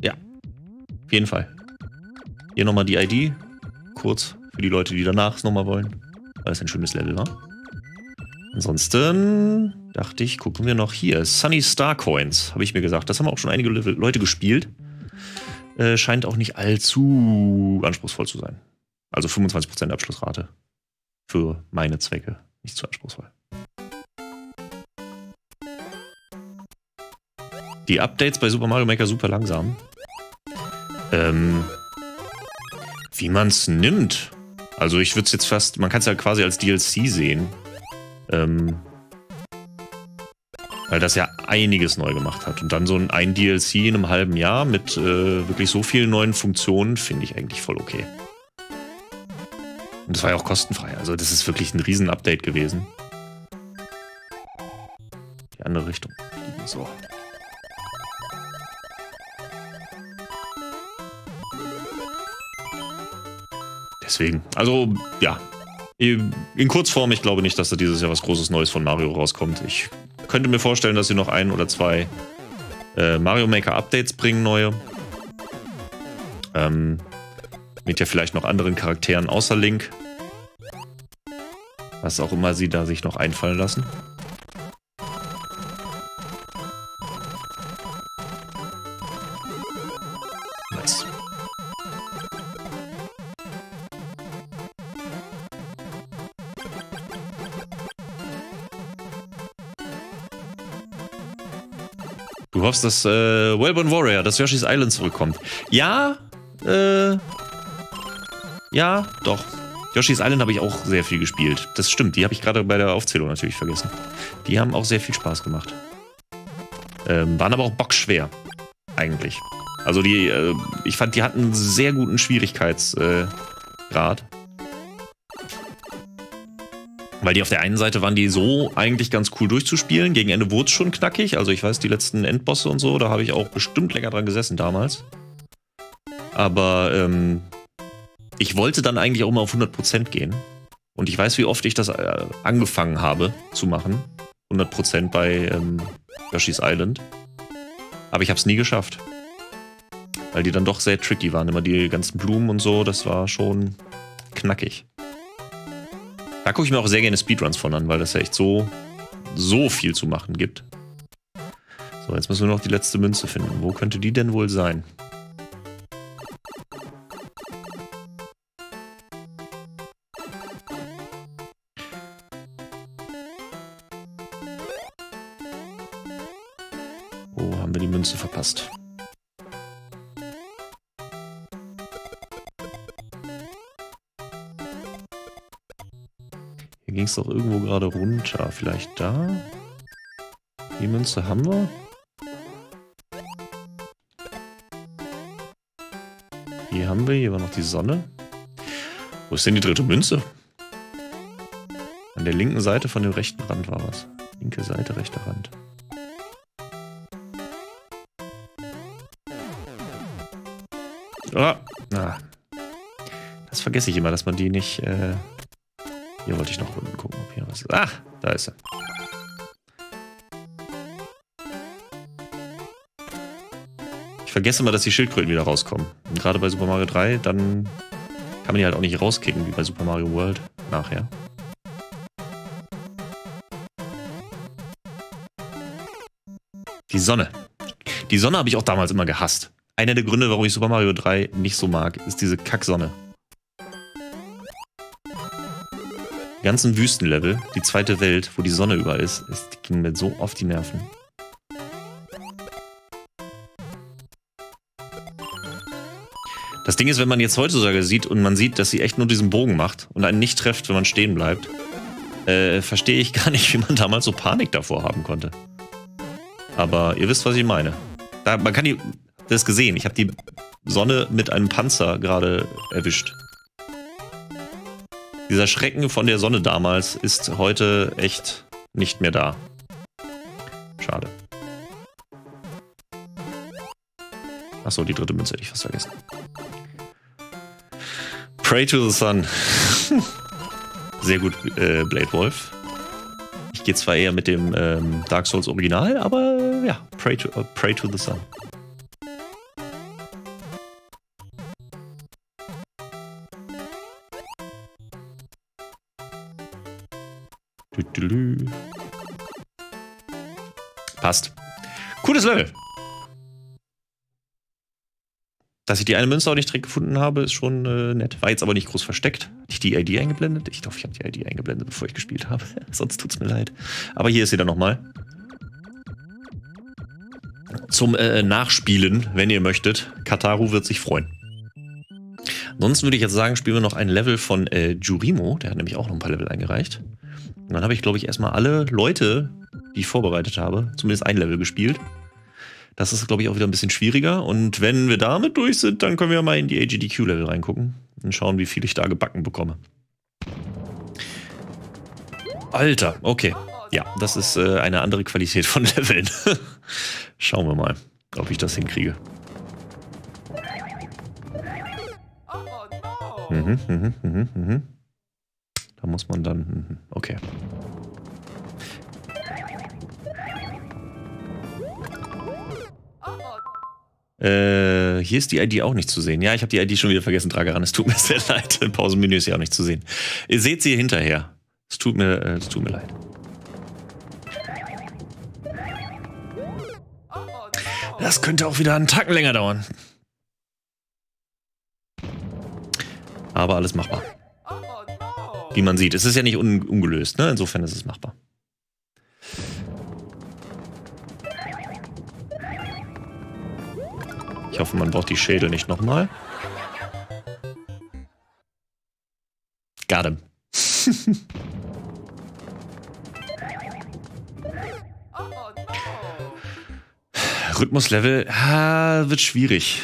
Ja. Auf jeden Fall. Hier nochmal die ID. Kurz für die Leute, die danach es nochmal wollen. Weil es ein schönes Level war. Ansonsten dachte ich, gucken wir noch hier. Sunny Star Coins, habe ich mir gesagt. Das haben auch schon einige Leute gespielt. Äh, scheint auch nicht allzu anspruchsvoll zu sein. Also 25% Abschlussrate. Für meine Zwecke. Nicht zu anspruchsvoll. Die Updates bei Super Mario Maker super langsam. Ähm, wie man es nimmt. Also ich würde es jetzt fast, man kann es ja quasi als DLC sehen. Ähm, weil das ja einiges neu gemacht hat. Und dann so ein, ein DLC in einem halben Jahr mit äh, wirklich so vielen neuen Funktionen finde ich eigentlich voll okay. Und das war ja auch kostenfrei. Also das ist wirklich ein Riesen-Update gewesen. Die andere Richtung. So. Deswegen, also ja, in Kurzform, ich glaube nicht, dass da dieses Jahr was Großes Neues von Mario rauskommt. Ich könnte mir vorstellen, dass sie noch ein oder zwei äh, Mario Maker Updates bringen, neue. Ähm, mit ja vielleicht noch anderen Charakteren außer Link. Was auch immer sie da sich noch einfallen lassen. Hoffst, dass äh, Wellborn Warrior, dass Yoshi's Island zurückkommt. Ja, äh, ja, doch. Yoshi's Island habe ich auch sehr viel gespielt. Das stimmt, die habe ich gerade bei der Aufzählung natürlich vergessen. Die haben auch sehr viel Spaß gemacht. Ähm, waren aber auch bockschwer, eigentlich. Also die, äh, ich fand, die hatten einen sehr guten Schwierigkeitsgrad. Äh, weil die auf der einen Seite waren die so eigentlich ganz cool durchzuspielen. Gegen Ende wurde es schon knackig. Also ich weiß, die letzten Endbosse und so, da habe ich auch bestimmt länger dran gesessen damals. Aber ähm, ich wollte dann eigentlich auch mal auf 100% gehen. Und ich weiß, wie oft ich das äh, angefangen habe zu machen. 100% bei ähm, Yoshi's Island. Aber ich habe es nie geschafft. Weil die dann doch sehr tricky waren. Immer die ganzen Blumen und so, das war schon knackig. Da gucke ich mir auch sehr gerne Speedruns von an, weil das ja echt so, so viel zu machen gibt. So, jetzt müssen wir noch die letzte Münze finden. Wo könnte die denn wohl sein? Ging es doch irgendwo gerade runter. Vielleicht da? Die Münze haben wir. Hier haben wir, hier war noch die Sonne. Wo ist denn die dritte Münze? An der linken Seite von dem rechten Rand war was. Linke Seite, rechter Rand. Ah, ah. Das vergesse ich immer, dass man die nicht... Äh hier wollte ich noch unten gucken, ob hier was ist. Ach, da ist er. Ich vergesse immer, dass die Schildkröten wieder rauskommen. Und gerade bei Super Mario 3, dann kann man die halt auch nicht rauskicken, wie bei Super Mario World nachher. Die Sonne. Die Sonne habe ich auch damals immer gehasst. Einer der Gründe, warum ich Super Mario 3 nicht so mag, ist diese Kacksonne. Ganzen Wüstenlevel, die zweite Welt, wo die Sonne überall ist, die ging mir so auf die Nerven. Das Ding ist, wenn man jetzt heutzutage sieht und man sieht, dass sie echt nur diesen Bogen macht und einen nicht trefft, wenn man stehen bleibt, äh, verstehe ich gar nicht, wie man damals so Panik davor haben konnte. Aber ihr wisst, was ich meine. Da, man kann die, das gesehen. Ich habe die Sonne mit einem Panzer gerade erwischt. Dieser Schrecken von der Sonne damals ist heute echt nicht mehr da. Schade. Achso, die dritte Münze hätte ich fast vergessen. Pray to the Sun. Sehr gut, äh, Blade Wolf. Ich gehe zwar eher mit dem ähm, Dark Souls Original, aber ja, Pray to, uh, Pray to the Sun. Passt. Cooles Level. Dass ich die eine Münze auch nicht direkt gefunden habe, ist schon äh, nett. War jetzt aber nicht groß versteckt. Hatte ich die ID eingeblendet? Ich glaube, ich habe die ID eingeblendet, bevor ich gespielt habe. Sonst tut's mir leid. Aber hier ist sie dann nochmal. Zum äh, Nachspielen, wenn ihr möchtet. Kataru wird sich freuen. Ansonsten würde ich jetzt sagen, spielen wir noch ein Level von äh, Jurimo. Der hat nämlich auch noch ein paar Level eingereicht. Und dann habe ich, glaube ich, erstmal alle Leute, die ich vorbereitet habe, zumindest ein Level gespielt. Das ist, glaube ich, auch wieder ein bisschen schwieriger. Und wenn wir damit durch sind, dann können wir mal in die AGDQ-Level reingucken und schauen, wie viel ich da gebacken bekomme. Alter, okay. Ja, das ist äh, eine andere Qualität von Leveln. Schauen wir mal, ob ich das hinkriege. Mhm, mhm, mhm, mhm. Muss man dann... Mhm, okay. Äh, hier ist die ID auch nicht zu sehen. Ja, ich habe die ID schon wieder vergessen, Tragaran. Es tut mir sehr leid. Pausenmenü ist sie auch nicht zu sehen. Ihr seht sie hinterher. Es tut mir, äh, es tut mir leid. Das könnte auch wieder einen Tacken länger dauern. Aber alles machbar. Wie man sieht. Es ist ja nicht un ungelöst, ne? Insofern ist es machbar. Ich hoffe, man braucht die Schädel nicht nochmal. Got him. Rhythmuslevel ah, wird schwierig.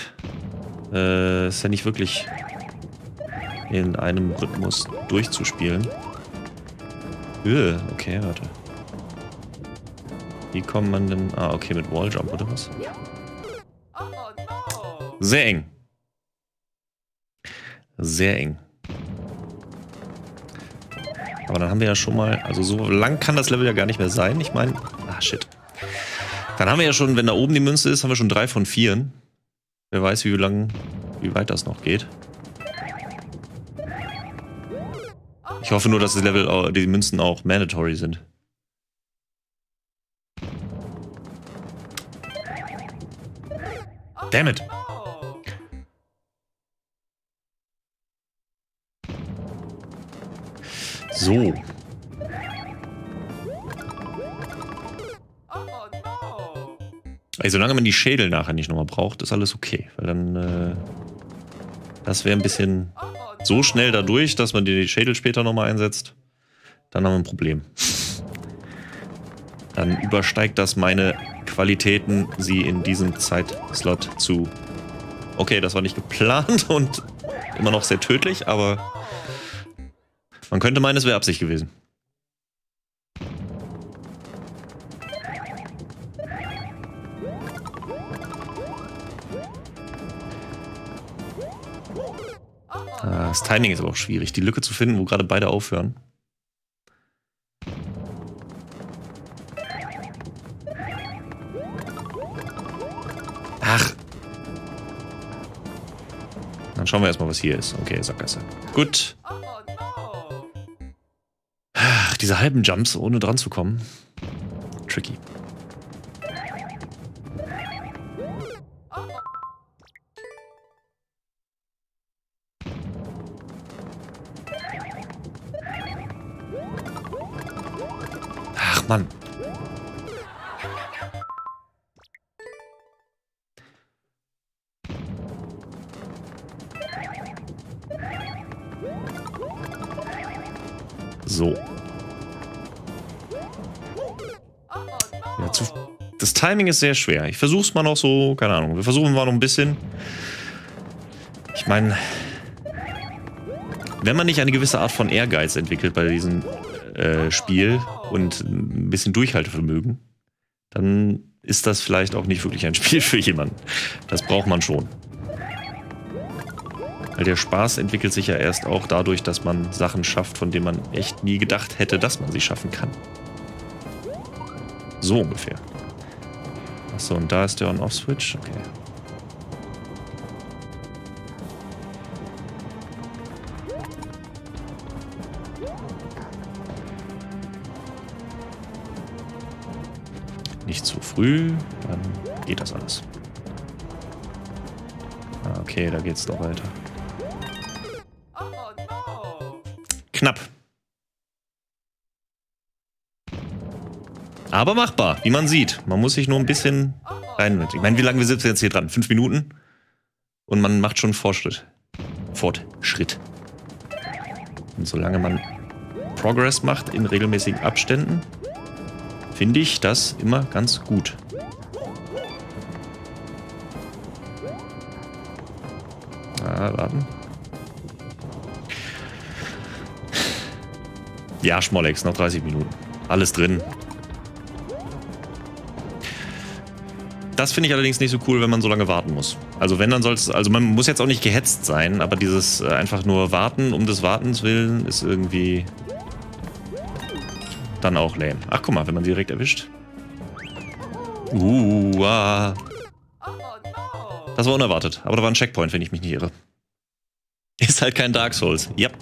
Äh, ist ja nicht wirklich in einem Rhythmus durchzuspielen. Öh, okay, warte. Wie kommt man denn... Ah, okay, mit Walljump oder was? Sehr eng. Sehr eng. Aber dann haben wir ja schon mal, also so lang kann das Level ja gar nicht mehr sein. Ich meine, ah shit. Dann haben wir ja schon, wenn da oben die Münze ist, haben wir schon drei von vieren. Wer weiß, wie lang, wie weit das noch geht. Ich hoffe nur, dass das Level, die Münzen auch mandatory sind. Damn it. So. Also, solange man die Schädel nachher nicht nochmal braucht, ist alles okay. Weil dann, äh, das wäre ein bisschen so schnell dadurch, dass man die Schädel später nochmal einsetzt. Dann haben wir ein Problem. Dann übersteigt das meine Qualitäten, sie in diesem Zeitslot zu... Okay, das war nicht geplant und immer noch sehr tödlich, aber man könnte meinen, es wäre Absicht gewesen. Das Timing ist aber auch schwierig, die Lücke zu finden, wo gerade beide aufhören. Ach. Dann schauen wir erstmal, was hier ist. Okay, Sackgasse. Gut diese halben Jumps, ohne dran zu kommen. Tricky. Mann. So. Ja, zu, das Timing ist sehr schwer. Ich versuche es mal noch so, keine Ahnung. Wir versuchen mal noch ein bisschen. Ich meine, wenn man nicht eine gewisse Art von Ehrgeiz entwickelt bei diesem äh, Spiel und ein bisschen Durchhaltevermögen, dann ist das vielleicht auch nicht wirklich ein Spiel für jemanden. Das braucht man schon. Weil der Spaß entwickelt sich ja erst auch dadurch, dass man Sachen schafft, von denen man echt nie gedacht hätte, dass man sie schaffen kann. So ungefähr. Achso, und da ist der On-Off-Switch. Okay. Früh, dann geht das alles. Ah, okay, da geht's doch weiter. Knapp. Aber machbar, wie man sieht. Man muss sich nur ein bisschen rein. Ich meine, wie lange sitzen wir jetzt hier dran? Fünf Minuten? Und man macht schon Fortschritt. Fortschritt. Und solange man Progress macht in regelmäßigen Abständen, finde ich das immer ganz gut. Ah, warten. Ja, Schmollex, noch 30 Minuten. Alles drin. Das finde ich allerdings nicht so cool, wenn man so lange warten muss. Also wenn, dann soll es, also man muss jetzt auch nicht gehetzt sein, aber dieses äh, einfach nur warten um des Wartens willen ist irgendwie dann auch lame. Ach guck mal, wenn man sie direkt erwischt. Uh, ah. Das war unerwartet, aber da war ein Checkpoint, wenn ich mich nicht irre. Ist halt kein Dark Souls. Yep.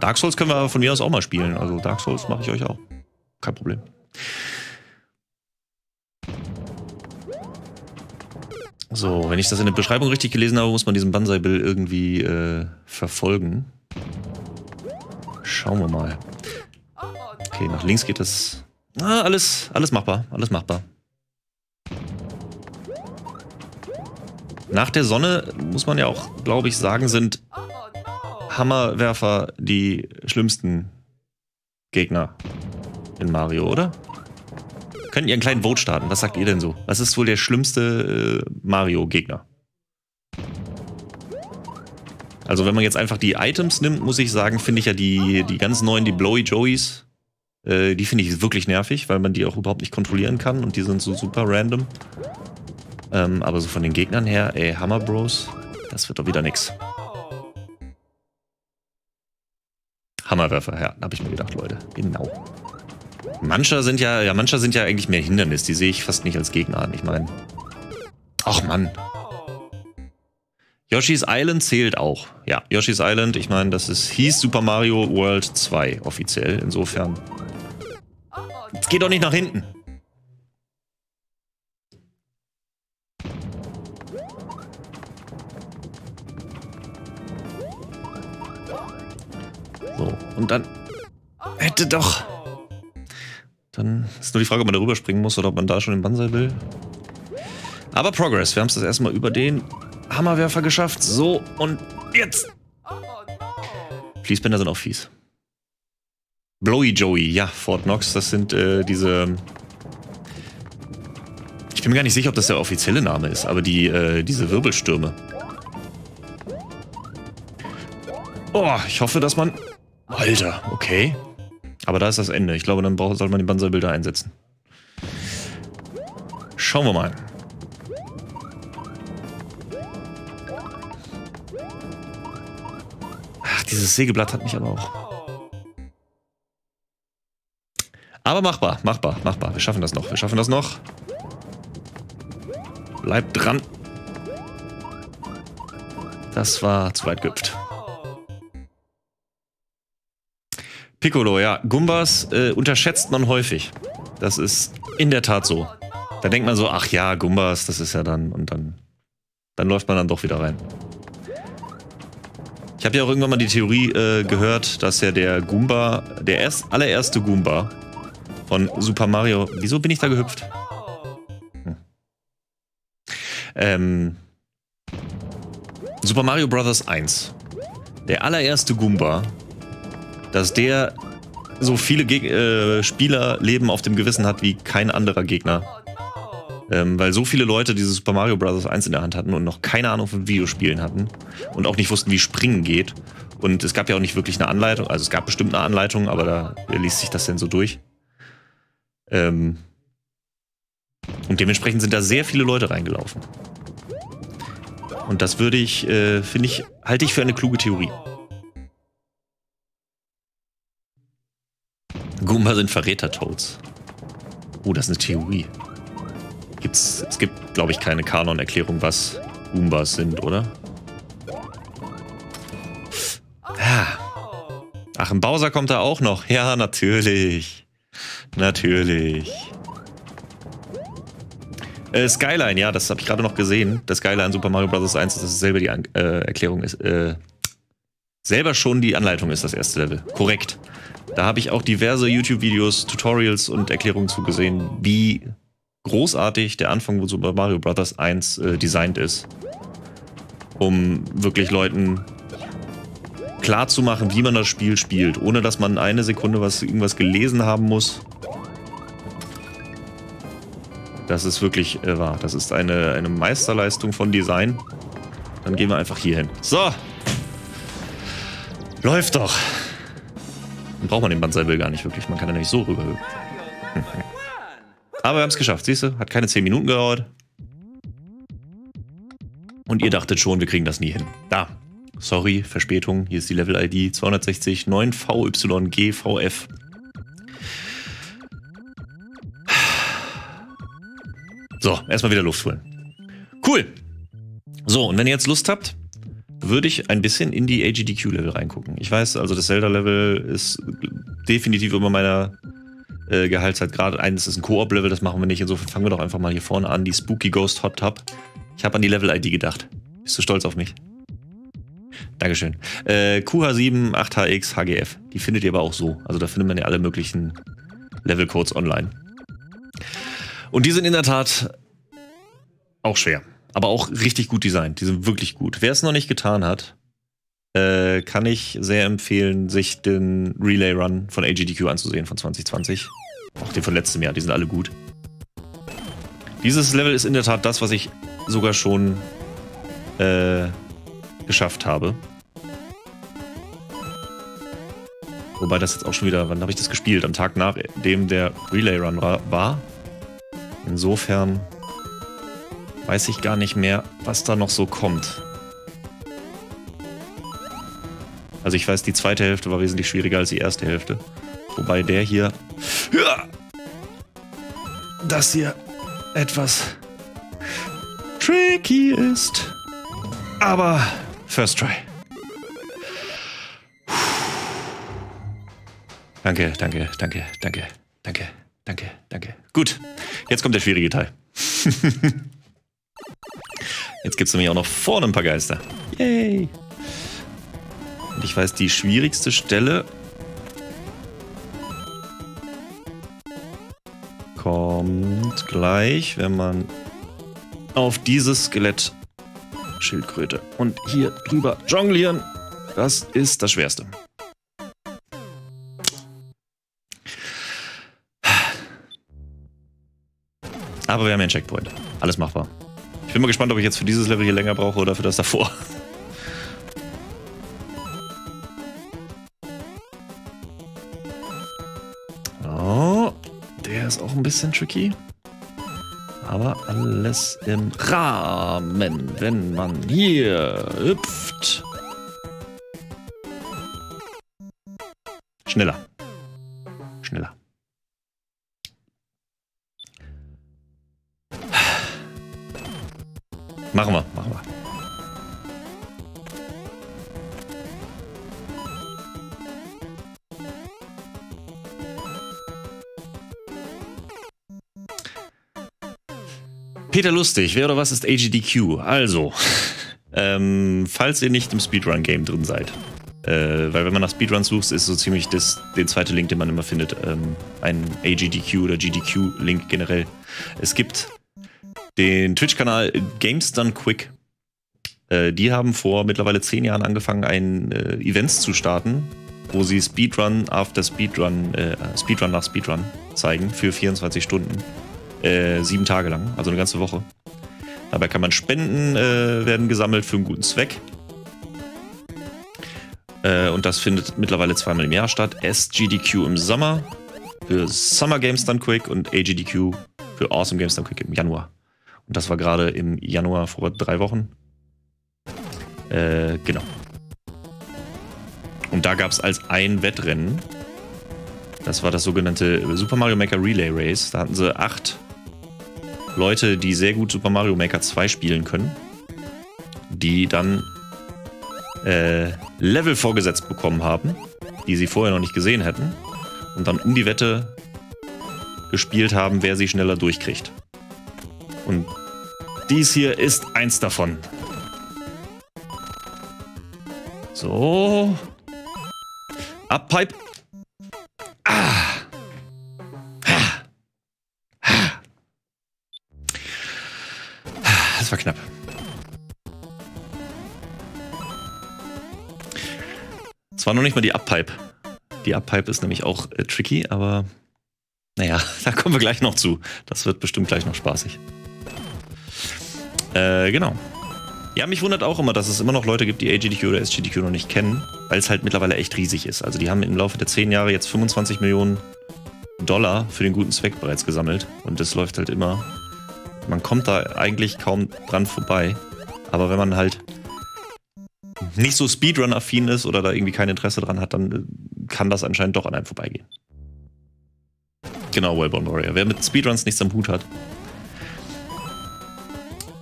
Dark Souls können wir von mir aus auch mal spielen. Also Dark Souls mache ich euch auch. Kein Problem. So, wenn ich das in der Beschreibung richtig gelesen habe, muss man diesen Banzai-Bill irgendwie äh, verfolgen. Schauen wir mal. Okay, nach links geht das. Ah, alles, alles machbar, alles machbar. Nach der Sonne, muss man ja auch, glaube ich, sagen, sind Hammerwerfer die schlimmsten Gegner in Mario, oder? Können ihr einen kleinen Vote starten? Was sagt ihr denn so? Was ist wohl der schlimmste äh, Mario-Gegner? Also wenn man jetzt einfach die Items nimmt, muss ich sagen, finde ich ja die, die ganz neuen, die Blowy Joeys, äh, die finde ich wirklich nervig, weil man die auch überhaupt nicht kontrollieren kann und die sind so super random. Ähm, aber so von den Gegnern her, ey, Hammer Bros, das wird doch wieder nix. Hammerwerfer, ja, habe ich mir gedacht, Leute. Genau. Mancher sind ja, ja, mancher sind ja eigentlich mehr Hindernis. Die sehe ich fast nicht als Gegner an. Ich meine. Ach Mann. Yoshi's Island zählt auch. Ja, Yoshi's Island, ich meine, das ist, hieß Super Mario World 2 offiziell. Insofern. Jetzt geht doch nicht nach hinten. So, und dann hätte doch... Dann ist nur die Frage, ob man darüber springen muss oder ob man da schon den Banzai will. Aber Progress, wir haben es das erstmal über den Hammerwerfer geschafft. So, und jetzt. Fließbänder sind auch fies. Blowy Joey, ja, Fort Knox, das sind äh, diese... Ich bin mir gar nicht sicher, ob das der offizielle Name ist, aber die, äh, diese Wirbelstürme. Oh, ich hoffe, dass man... Alter, okay. Aber da ist das Ende. Ich glaube, dann braucht, sollte man die Banzai-Bilder einsetzen. Schauen wir mal. Dieses Sägeblatt hat mich aber auch. Aber machbar, machbar, machbar. Wir schaffen das noch, wir schaffen das noch. Bleibt dran. Das war zu weit gehüpft. Piccolo, ja. Gumbas äh, unterschätzt man häufig. Das ist in der Tat so. Da denkt man so, ach ja, Gumbas, das ist ja dann, und dann, dann läuft man dann doch wieder rein. Ich habe ja auch irgendwann mal die Theorie äh, gehört, dass ja der Goomba, der erst, allererste Goomba von Super Mario. Wieso bin ich da gehüpft? Hm. Ähm, Super Mario Bros. 1. Der allererste Goomba, dass der so viele Geg äh, Spielerleben auf dem Gewissen hat wie kein anderer Gegner. Ähm, weil so viele Leute dieses Super Mario Bros. 1 in der Hand hatten und noch keine Ahnung von Videospielen hatten und auch nicht wussten, wie Springen geht. Und es gab ja auch nicht wirklich eine Anleitung, also es gab bestimmt eine Anleitung, aber da liest sich das denn so durch. Ähm und dementsprechend sind da sehr viele Leute reingelaufen. Und das würde ich, äh, finde ich, halte ich für eine kluge Theorie. Goomba sind Verräter-Toads. Oh, das ist eine Theorie. Gibt's, es gibt, glaube ich, keine Kanon-Erklärung, was Goombas sind, oder? Ah. Ach, ein Bowser kommt da auch noch. Ja, natürlich. Natürlich. Äh, Skyline, ja, das habe ich gerade noch gesehen. Das Skyline Super Mario Bros. 1, dass es selber die An äh, Erklärung ist. Äh, selber schon die Anleitung ist das erste Level. Korrekt. Da habe ich auch diverse YouTube-Videos, Tutorials und Erklärungen zu gesehen, wie großartig der Anfang von Super Mario Bros. 1 äh, designt ist. Um wirklich Leuten klar zu machen, wie man das Spiel spielt, ohne dass man eine Sekunde was irgendwas gelesen haben muss. Das ist wirklich äh, wahr. Das ist eine, eine Meisterleistung von Design. Dann gehen wir einfach hier hin. So. Läuft doch. Dann braucht man den Banzai gar nicht wirklich. Man kann ja nicht so rüber. Aber wir haben es geschafft, siehst du? Hat keine 10 Minuten gedauert. Und ihr dachtet schon, wir kriegen das nie hin. Da. Sorry, Verspätung. Hier ist die Level-ID 260 9VYGVF. So, erstmal wieder Luft holen. Cool. So, und wenn ihr jetzt Lust habt, würde ich ein bisschen in die AGDQ-Level reingucken. Ich weiß, also das Zelda-Level ist definitiv über meiner äh, Gehaltszeit. Gerade eines ist ein Koop-Level, das machen wir nicht. Insofern fangen wir doch einfach mal hier vorne an. Die Spooky Ghost Hot Tub. Ich habe an die Level-ID gedacht. Bist du stolz auf mich? Dankeschön. Äh, QH7, 8HX, HGF. Die findet ihr aber auch so. Also da findet man ja alle möglichen Level-Codes online. Und die sind in der Tat auch schwer. Aber auch richtig gut designt. Die sind wirklich gut. Wer es noch nicht getan hat, äh, kann ich sehr empfehlen, sich den Relay Run von AGDQ anzusehen von 2020. Auch den von letztem Jahr, die sind alle gut. Dieses Level ist in der Tat das, was ich sogar schon äh, geschafft habe. Wobei das jetzt auch schon wieder, wann habe ich das gespielt? Am Tag nachdem der Relay Run war. Insofern weiß ich gar nicht mehr, was da noch so kommt. Also ich weiß, die zweite Hälfte war wesentlich schwieriger als die erste Hälfte. Wobei der hier... Das hier etwas tricky ist. Aber first try. Danke, danke, danke, danke, danke, danke, danke. Gut, jetzt kommt der schwierige Teil. jetzt gibt es nämlich auch noch vorne ein paar Geister. Yay! Ich weiß, die schwierigste Stelle kommt gleich, wenn man auf dieses Skelett Schildkröte und hier drüber jonglieren. Das ist das Schwerste. Aber wir haben ja einen Checkpoint. Alles machbar. Ich bin mal gespannt, ob ich jetzt für dieses Level hier länger brauche oder für das davor. Ein bisschen tricky. Aber alles im Rahmen, wenn man hier hüpft. Schneller. Schneller. Machen wir, Peter Lustig, wer oder was ist AGDQ? Also, ähm, falls ihr nicht im Speedrun-Game drin seid, Äh, weil wenn man nach Speedruns sucht, ist so ziemlich das, der zweite Link, den man immer findet, ähm, ein AGDQ oder GDQ-Link generell. Es gibt den Twitch-Kanal Games Done Quick. Äh, die haben vor mittlerweile zehn Jahren angefangen, ein äh, Events zu starten, wo sie Speedrun after Speedrun, äh, Speedrun nach Speedrun zeigen für 24 Stunden. Äh, sieben Tage lang, also eine ganze Woche. Dabei kann man Spenden äh, werden gesammelt für einen guten Zweck. Äh, und das findet mittlerweile zweimal im Jahr statt. SGDQ im Sommer für Summer Games Done Quick und AGDQ für Awesome Games Done Quick im Januar. Und das war gerade im Januar vor drei Wochen. Äh, genau. Und da gab es als ein Wettrennen, das war das sogenannte Super Mario Maker Relay Race. Da hatten sie acht Leute, die sehr gut Super Mario Maker 2 spielen können, die dann äh, Level vorgesetzt bekommen haben, die sie vorher noch nicht gesehen hätten, und dann um die Wette gespielt haben, wer sie schneller durchkriegt. Und dies hier ist eins davon. So. Abpipe. Ah. War noch nicht mal die Uppipe. Die Uppipe ist nämlich auch äh, tricky, aber naja, da kommen wir gleich noch zu. Das wird bestimmt gleich noch spaßig. Äh, genau. Ja, mich wundert auch immer, dass es immer noch Leute gibt, die AGDQ oder SGDQ noch nicht kennen, weil es halt mittlerweile echt riesig ist. Also die haben im Laufe der zehn Jahre jetzt 25 Millionen Dollar für den guten Zweck bereits gesammelt. Und das läuft halt immer. Man kommt da eigentlich kaum dran vorbei. Aber wenn man halt nicht so Speedrun-affin ist oder da irgendwie kein Interesse dran hat, dann äh, kann das anscheinend doch an einem vorbeigehen. Genau, Wellborn Warrior. Wer mit Speedruns nichts am Hut hat.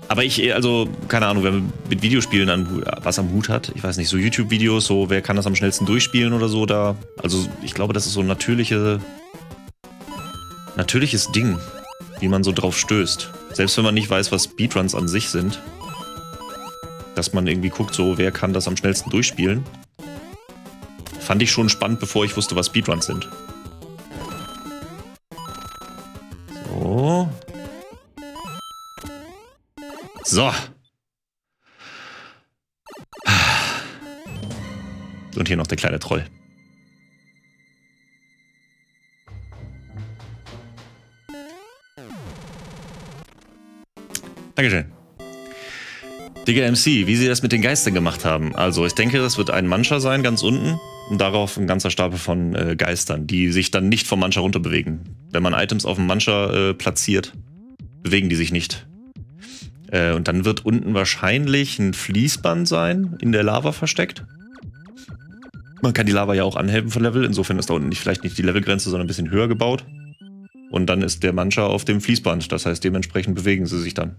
Aber ich, äh, also, keine Ahnung, wer mit Videospielen an, was am Hut hat, ich weiß nicht, so YouTube-Videos, so, wer kann das am schnellsten durchspielen oder so, da. Also, ich glaube, das ist so ein natürliche, natürliches Ding, wie man so drauf stößt. Selbst wenn man nicht weiß, was Speedruns an sich sind, dass man irgendwie guckt, so wer kann das am schnellsten durchspielen. Fand ich schon spannend, bevor ich wusste, was Speedruns sind. So. So. Und hier noch der kleine Troll. Dankeschön. Digga MC, wie sie das mit den Geistern gemacht haben. Also, ich denke, das wird ein Mancher sein, ganz unten. Und darauf ein ganzer Stapel von äh, Geistern, die sich dann nicht vom Mancher runter bewegen. Wenn man Items auf dem Mancher äh, platziert, bewegen die sich nicht. Äh, und dann wird unten wahrscheinlich ein Fließband sein, in der Lava versteckt. Man kann die Lava ja auch anheben von Level, insofern ist da unten nicht, vielleicht nicht die Levelgrenze, sondern ein bisschen höher gebaut. Und dann ist der Mancher auf dem Fließband, das heißt, dementsprechend bewegen sie sich dann.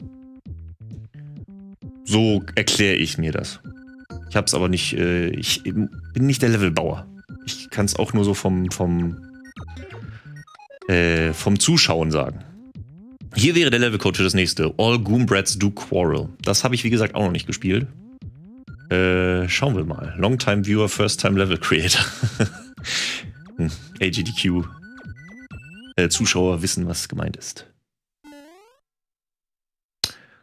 So erkläre ich mir das. Ich habe es aber nicht, äh, ich bin nicht der Levelbauer. Ich kann es auch nur so vom, vom, äh, vom Zuschauen sagen. Hier wäre der Levelcode für das nächste. All Goombrats do quarrel. Das habe ich, wie gesagt, auch noch nicht gespielt. Äh, schauen wir mal. Longtime Viewer, First Time Level Creator. hm, AGDQ. Äh, Zuschauer wissen, was gemeint ist.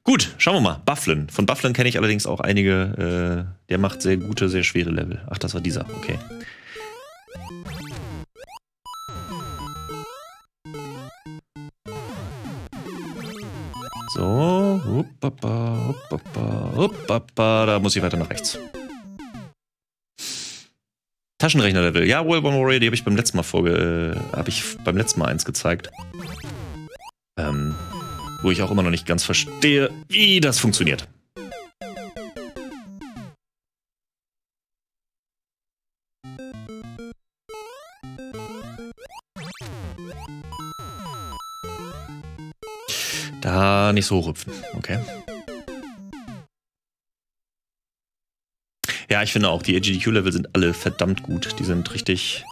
Gut, schauen wir mal. Bufflin. Von Bufflin kenne ich allerdings auch einige. Äh, der macht sehr gute, sehr schwere Level. Ach, das war dieser. Okay. So. Uppapa, uppapa, uppapa. Da muss ich weiter nach rechts. Taschenrechner-Level. Ja, World War Warrior, die habe ich beim letzten Mal vorge... Äh, habe ich beim letzten Mal eins gezeigt. Ähm, wo ich auch immer noch nicht ganz verstehe, wie das funktioniert. Da nicht so hochhüpfen, okay. Ja, ich finde auch, die AGDQ-Level sind alle verdammt gut. Die sind richtig,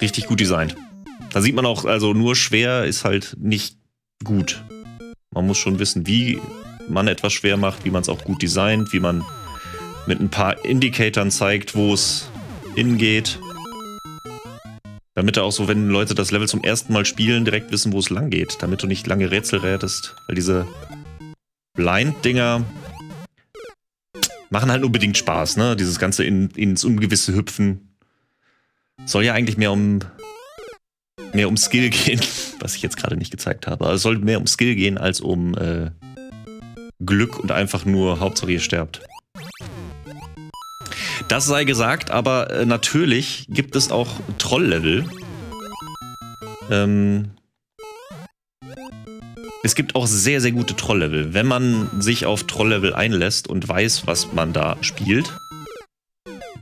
richtig gut designt. Da sieht man auch, also nur schwer ist halt nicht gut. Man muss schon wissen, wie man etwas schwer macht, wie man es auch gut designt, wie man mit ein paar Indikatoren zeigt, wo es hingeht. Damit auch so, wenn Leute das Level zum ersten Mal spielen, direkt wissen, wo es lang geht. Damit du nicht lange Rätsel rätest. Weil diese Blind-Dinger machen halt unbedingt Spaß, ne? Dieses ganze in, ins Ungewisse hüpfen. Soll ja eigentlich mehr um mehr um Skill gehen, was ich jetzt gerade nicht gezeigt habe. Also es soll mehr um Skill gehen als um äh, Glück und einfach nur Hauptsache ihr sterbt. Das sei gesagt, aber äh, natürlich gibt es auch Troll-Level. Ähm, es gibt auch sehr, sehr gute Troll-Level. Wenn man sich auf Troll-Level einlässt und weiß, was man da spielt,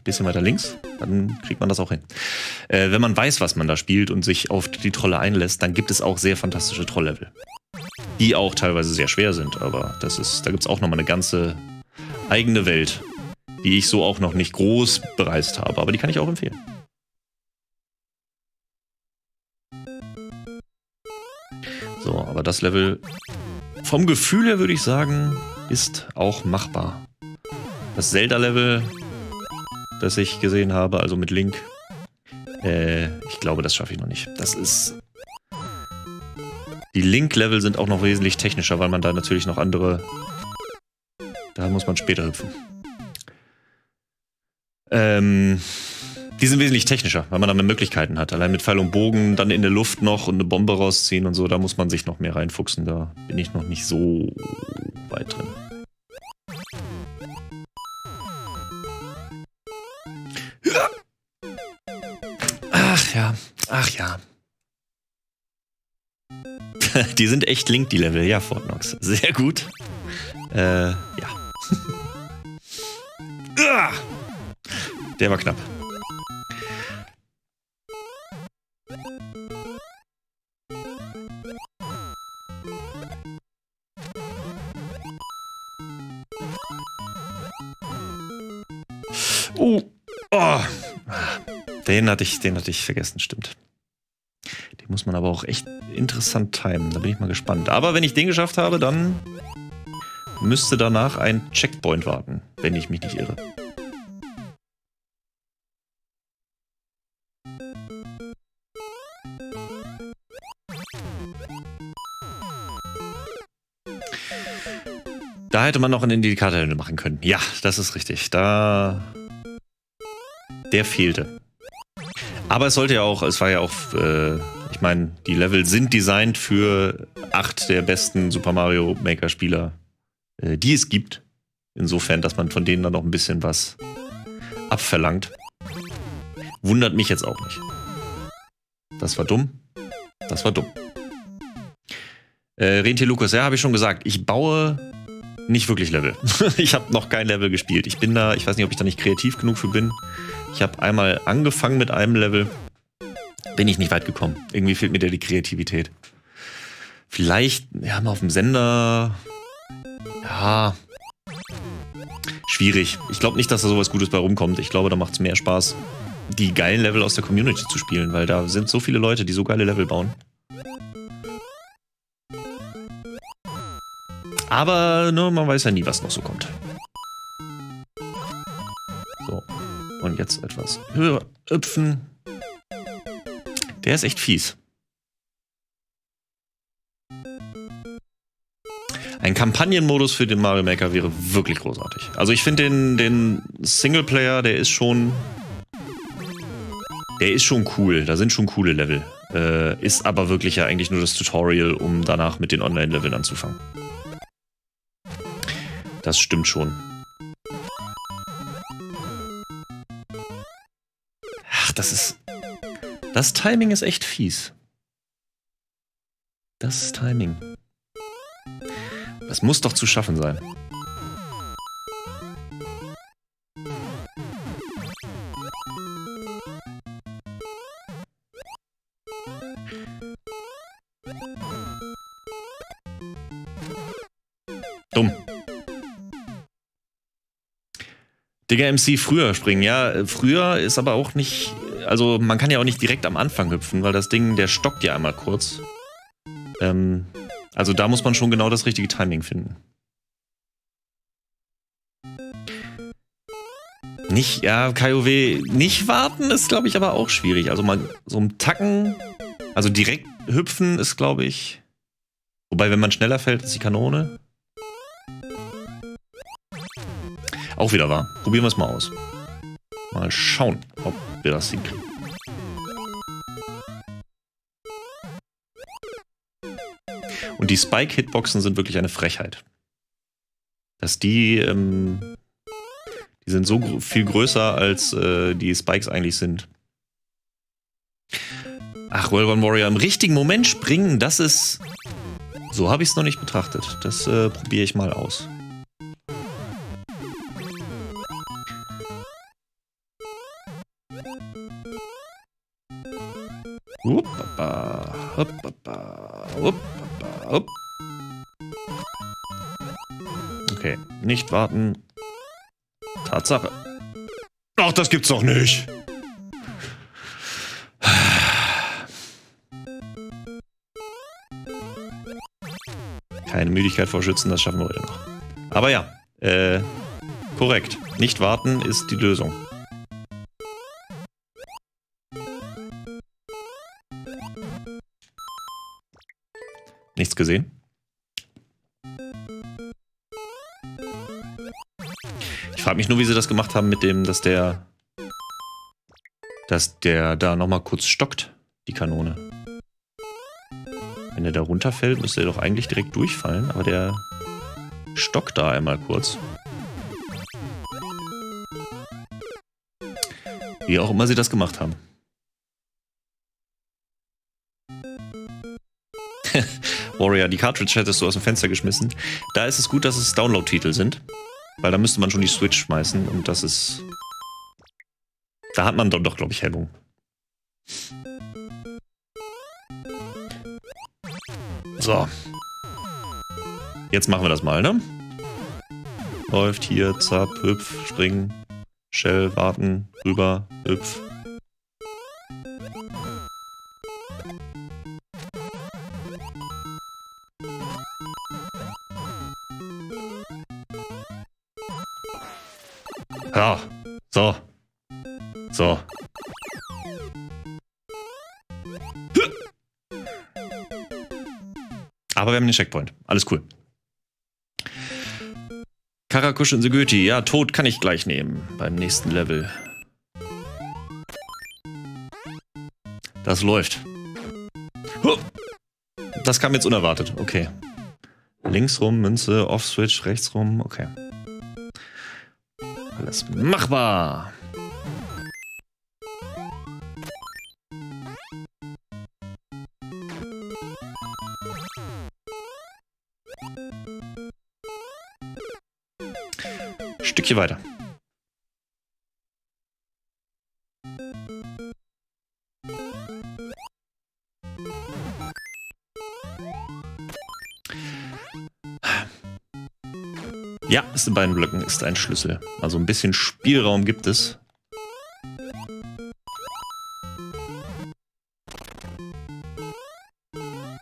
bisschen weiter links, dann kriegt man das auch hin. Äh, wenn man weiß, was man da spielt und sich auf die Trolle einlässt, dann gibt es auch sehr fantastische Troll-Level. Die auch teilweise sehr schwer sind, aber das ist, da gibt es auch nochmal eine ganze eigene Welt die ich so auch noch nicht groß bereist habe, aber die kann ich auch empfehlen. So, aber das Level vom Gefühl her würde ich sagen, ist auch machbar. Das Zelda-Level, das ich gesehen habe, also mit Link, äh, ich glaube, das schaffe ich noch nicht. Das ist... Die Link-Level sind auch noch wesentlich technischer, weil man da natürlich noch andere... Da muss man später hüpfen. Ähm, die sind wesentlich technischer, weil man da mehr Möglichkeiten hat. Allein mit Pfeil und Bogen, dann in der Luft noch und eine Bombe rausziehen und so, da muss man sich noch mehr reinfuchsen. Da bin ich noch nicht so weit drin. Ach ja. die sind echt Link, die Level. Ja, Fortnox. Sehr gut. Äh, ja. Der war knapp. Uh, oh. Den hatte ich, den hatte ich vergessen, stimmt. Muss man aber auch echt interessant timen. Da bin ich mal gespannt. Aber wenn ich den geschafft habe, dann müsste danach ein Checkpoint warten, wenn ich mich nicht irre. Da hätte man noch einen Indikator machen können. Ja, das ist richtig. Da. Der fehlte. Aber es sollte ja auch, es war ja auch, äh, ich meine, die Level sind designt für acht der besten Super Mario Maker Spieler, äh, die es gibt. Insofern, dass man von denen dann noch ein bisschen was abverlangt. Wundert mich jetzt auch nicht. Das war dumm. Das war dumm. Äh, Rentier Lukas, ja, habe ich schon gesagt. Ich baue nicht wirklich Level. ich habe noch kein Level gespielt. Ich bin da, ich weiß nicht, ob ich da nicht kreativ genug für bin. Ich habe einmal angefangen mit einem Level, bin ich nicht weit gekommen. Irgendwie fehlt mir da die Kreativität. Vielleicht, ja, mal auf dem Sender. Ja. Schwierig. Ich glaube nicht, dass da sowas Gutes bei rumkommt. Ich glaube, da macht es mehr Spaß, die geilen Level aus der Community zu spielen, weil da sind so viele Leute, die so geile Level bauen. Aber ne, man weiß ja nie, was noch so kommt. So. Und jetzt etwas höher hüpfen. Der ist echt fies. Ein Kampagnenmodus für den Mario Maker wäre wirklich großartig. Also ich finde den, den Singleplayer, der ist schon... Der ist schon cool. Da sind schon coole Level. Äh, ist aber wirklich ja eigentlich nur das Tutorial, um danach mit den Online-Leveln anzufangen. Das stimmt schon. Ach, das ist... Das Timing ist echt fies. Das Timing. Das muss doch zu schaffen sein. Dumm. Digga, MC früher springen, ja. Früher ist aber auch nicht. Also, man kann ja auch nicht direkt am Anfang hüpfen, weil das Ding, der stockt ja einmal kurz. Ähm, also, da muss man schon genau das richtige Timing finden. Nicht, ja, KOW nicht warten ist, glaube ich, aber auch schwierig. Also mal so ein Tacken, also direkt hüpfen ist, glaube ich. Wobei, wenn man schneller fällt, ist die Kanone. Auch wieder wahr. Probieren wir es mal aus. Mal schauen, ob wir das hinkriegen. Und die Spike-Hitboxen sind wirklich eine Frechheit. Dass die, ähm, die sind so gr viel größer, als äh, die Spikes eigentlich sind. Ach, Run Warrior im richtigen Moment springen, das ist... So habe ich es noch nicht betrachtet. Das äh, probiere ich mal aus. Uppapa, uppapa, uppapa, upp. Okay, nicht warten. Tatsache. Ach, das gibt's doch nicht. Keine Müdigkeit vor Schützen, das schaffen wir heute noch. Aber ja, äh, korrekt. Nicht warten ist die Lösung. Nichts gesehen? Ich frage mich nur, wie sie das gemacht haben mit dem, dass der dass der da nochmal kurz stockt, die Kanone. Wenn er da runterfällt, müsste er doch eigentlich direkt durchfallen, aber der stockt da einmal kurz. Wie auch immer sie das gemacht haben. Warrior, die Cartridge hättest du aus dem Fenster geschmissen. Da ist es gut, dass es Download-Titel sind. Weil da müsste man schon die Switch schmeißen und das ist... Da hat man doch, doch glaube ich, Hemmung. So. Jetzt machen wir das mal, ne? Läuft hier, zapp, hüpf, springen, Shell, warten, rüber, hüpf. Ja, so. So. Aber wir haben den Checkpoint. Alles cool. Karakush und Segöti. Ja, Tod kann ich gleich nehmen beim nächsten Level. Das läuft. Das kam jetzt unerwartet. Okay. Links rum, Münze, Off-Switch, rechts rum. Okay. Alles machbar. Stückchen weiter. Ist in beiden Blöcken ist ein Schlüssel. Also ein bisschen Spielraum gibt es.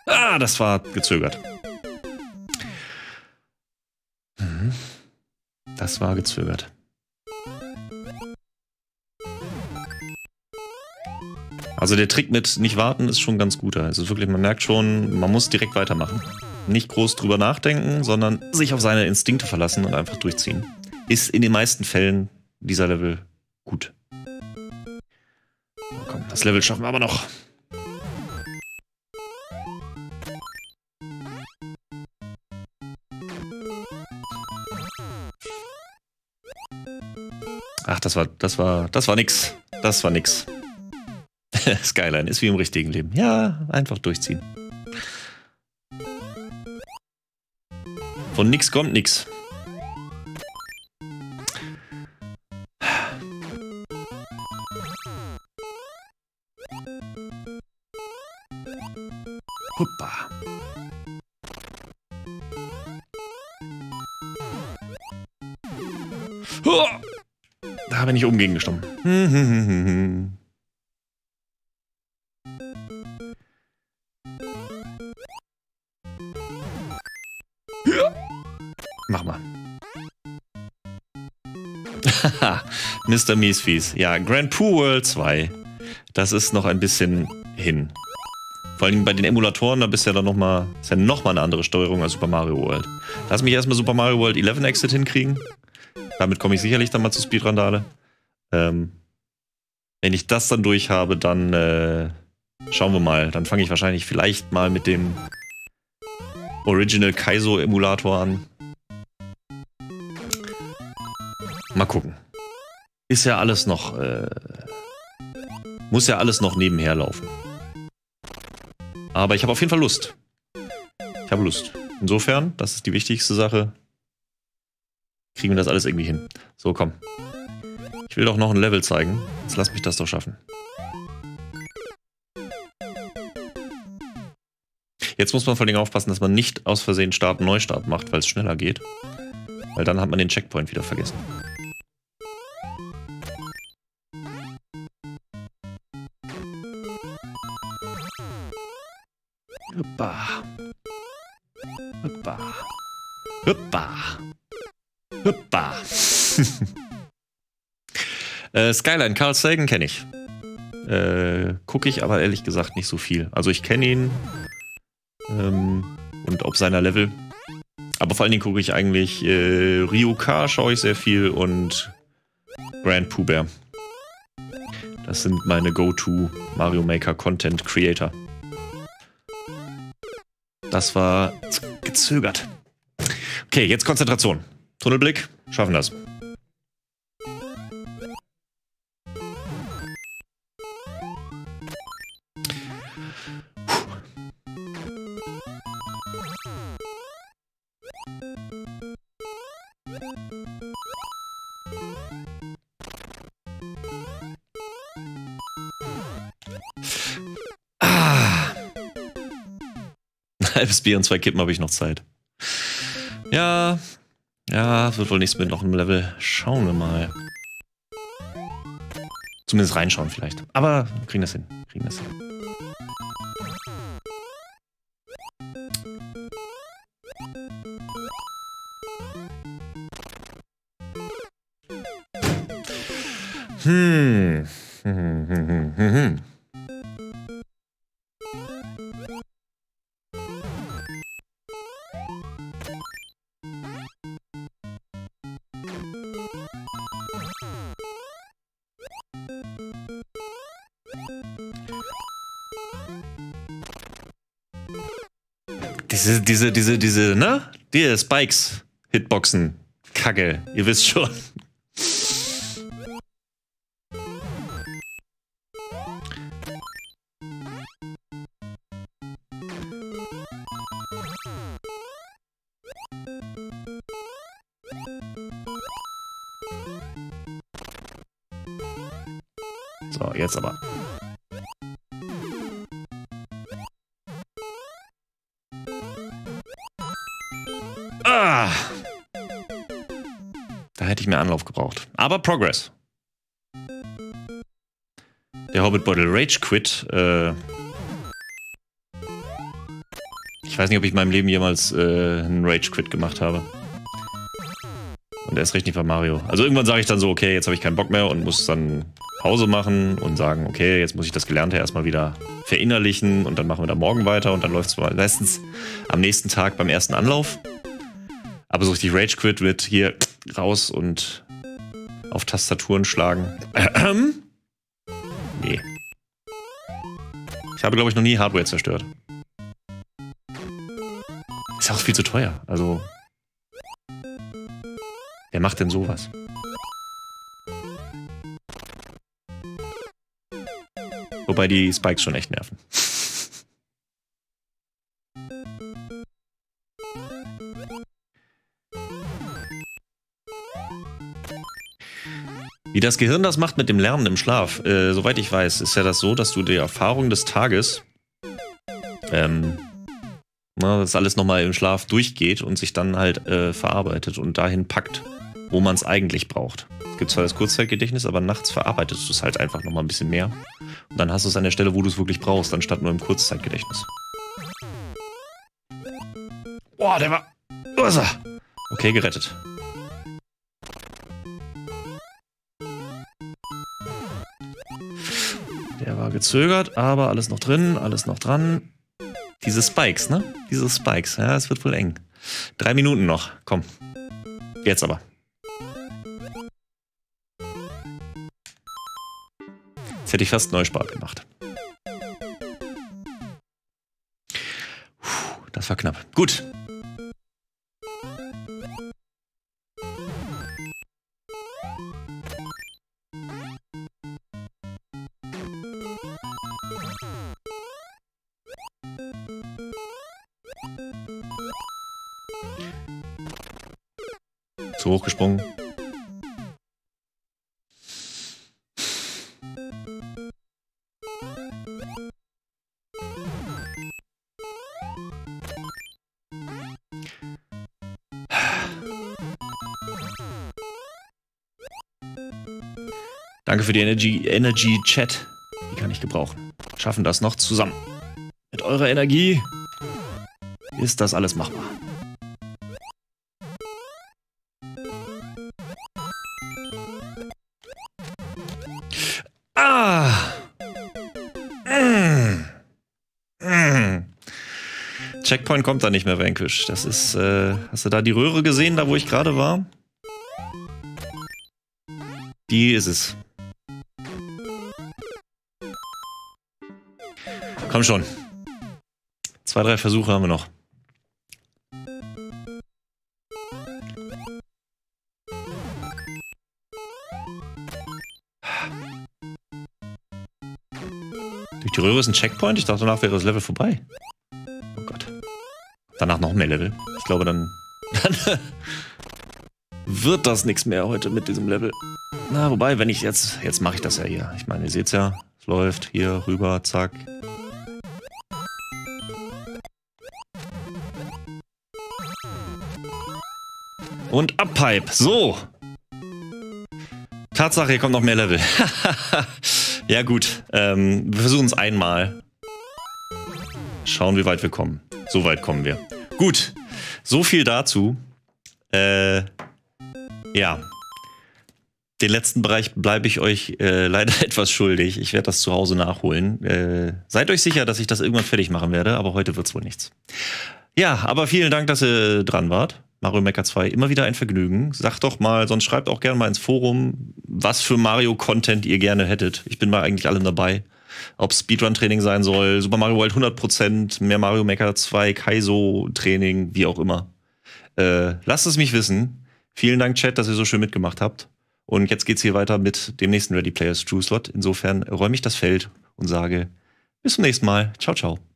Ah, das war gezögert. Mhm. Das war gezögert. Also der Trick mit nicht warten ist schon ganz guter. Also wirklich, man merkt schon, man muss direkt weitermachen. Nicht groß drüber nachdenken, sondern sich auf seine Instinkte verlassen und einfach durchziehen. Ist in den meisten Fällen dieser Level gut. Oh, komm, das Level schaffen wir aber noch. Ach, das war, das war, das war nix. Das war nix. Skyline ist wie im richtigen Leben. Ja, einfach durchziehen. Von nix kommt nix. Huppa. Da bin ich oben gegen Mr. Miesfies. Ja, Grand Pooh World 2. Das ist noch ein bisschen hin. Vor allem bei den Emulatoren, da bist ja dann noch mal, ist ja noch mal eine andere Steuerung als Super Mario World. Lass mich erstmal Super Mario World 11 Exit hinkriegen. Damit komme ich sicherlich dann mal zu Speedrandale. Ähm, wenn ich das dann durch habe, dann äh, schauen wir mal. Dann fange ich wahrscheinlich vielleicht mal mit dem Original Kaizo Emulator an. Mal gucken. Ist ja alles noch, äh, muss ja alles noch nebenher laufen. Aber ich habe auf jeden Fall Lust. Ich habe Lust. Insofern, das ist die wichtigste Sache. Kriegen wir das alles irgendwie hin. So, komm. Ich will doch noch ein Level zeigen. Jetzt lass mich das doch schaffen. Jetzt muss man vor allem aufpassen, dass man nicht aus Versehen Start Neustart macht, weil es schneller geht. Weil dann hat man den Checkpoint wieder vergessen. Hüppa. Hüppa. äh, Skyline, Carl Sagan kenne ich. Äh, Gucke ich aber ehrlich gesagt nicht so viel. Also ich kenne ihn ähm, und auf seiner Level. Aber vor allen Dingen gucke ich eigentlich äh, Ryuka schaue ich sehr viel und Grand Pooh Bear. Das sind meine Go-To Mario Maker Content Creator. Das war gezögert. Okay, jetzt Konzentration. Tunnelblick, schaffen das. Ah. Halbes Bier und zwei Kippen habe ich noch Zeit. Ja, ja, wird wohl nichts mit noch einem Level. Schauen wir mal. Zumindest reinschauen vielleicht. Aber kriegen das hin. Kriegen das hin. Diese, diese, diese, diese, ne? Die Spikes, Hitboxen, Kacke, ihr wisst schon. Ah. Da hätte ich mehr Anlauf gebraucht. Aber Progress. Der Hobbitbeutel Rage Quit. Äh ich weiß nicht, ob ich in meinem Leben jemals äh, einen Rage Quit gemacht habe. Und er ist richtig bei Mario. Also irgendwann sage ich dann so, okay, jetzt habe ich keinen Bock mehr und muss dann Pause machen und sagen, okay, jetzt muss ich das Gelernte erstmal wieder verinnerlichen und dann machen wir da morgen weiter und dann läuft es meistens am nächsten Tag beim ersten Anlauf. Aber so richtig Rage Quit wird hier raus und auf Tastaturen schlagen. Nee. Ich habe, glaube ich, noch nie Hardware zerstört. Ist ja auch viel zu teuer. Also. Wer macht denn sowas? Wobei die Spikes schon echt nerven. Wie das Gehirn das macht mit dem Lernen im Schlaf, äh, soweit ich weiß, ist ja das so, dass du die Erfahrung des Tages, ähm, na, das alles nochmal im Schlaf durchgeht und sich dann halt äh, verarbeitet und dahin packt, wo man es eigentlich braucht. Es gibt zwar das Kurzzeitgedächtnis, aber nachts verarbeitest du es halt einfach nochmal ein bisschen mehr. Und dann hast du es an der Stelle, wo du es wirklich brauchst, anstatt nur im Kurzzeitgedächtnis. Boah, der war. Okay, gerettet. Mal gezögert, aber alles noch drin, alles noch dran. Diese Spikes, ne? Diese Spikes. Ja, es wird wohl eng. Drei Minuten noch. Komm. Jetzt aber. Jetzt hätte ich fast Neustart gemacht. Puh, das war knapp. Gut. Gesprungen. Danke für die Energy, Energy Chat. Die kann ich gebrauchen. Schaffen das noch zusammen. Mit eurer Energie ist das alles machbar. Checkpoint kommt da nicht mehr, Vanquish. Das ist, äh, hast du da die Röhre gesehen, da wo ich gerade war? Die ist es. Komm schon. Zwei, drei Versuche haben wir noch. Durch die Röhre ist ein Checkpoint? Ich dachte, danach wäre das Level vorbei. Danach noch mehr Level. Ich glaube, dann, dann wird das nichts mehr heute mit diesem Level. Na, wobei, wenn ich jetzt, jetzt mache ich das ja hier. Ich meine, ihr seht's ja, es läuft hier rüber, zack. Und Abpipe. So. Tatsache, hier kommt noch mehr Level. ja gut, ähm, wir versuchen es einmal. Schauen, wie weit wir kommen. So weit kommen wir. Gut, so viel dazu. Äh, ja. Den letzten Bereich bleibe ich euch äh, leider etwas schuldig. Ich werde das zu Hause nachholen. Äh, seid euch sicher, dass ich das irgendwann fertig machen werde, aber heute wird es wohl nichts. Ja, aber vielen Dank, dass ihr dran wart. Mario Maker 2 immer wieder ein Vergnügen. Sagt doch mal, sonst schreibt auch gerne mal ins Forum, was für Mario-Content ihr gerne hättet. Ich bin bei eigentlich allem dabei. Ob Speedrun-Training sein soll, Super Mario World 100%, mehr Mario Maker 2, Kaizo-Training, wie auch immer. Äh, lasst es mich wissen. Vielen Dank, Chat, dass ihr so schön mitgemacht habt. Und jetzt geht's hier weiter mit dem nächsten Ready Players True Slot. Insofern räume ich das Feld und sage bis zum nächsten Mal. Ciao, ciao.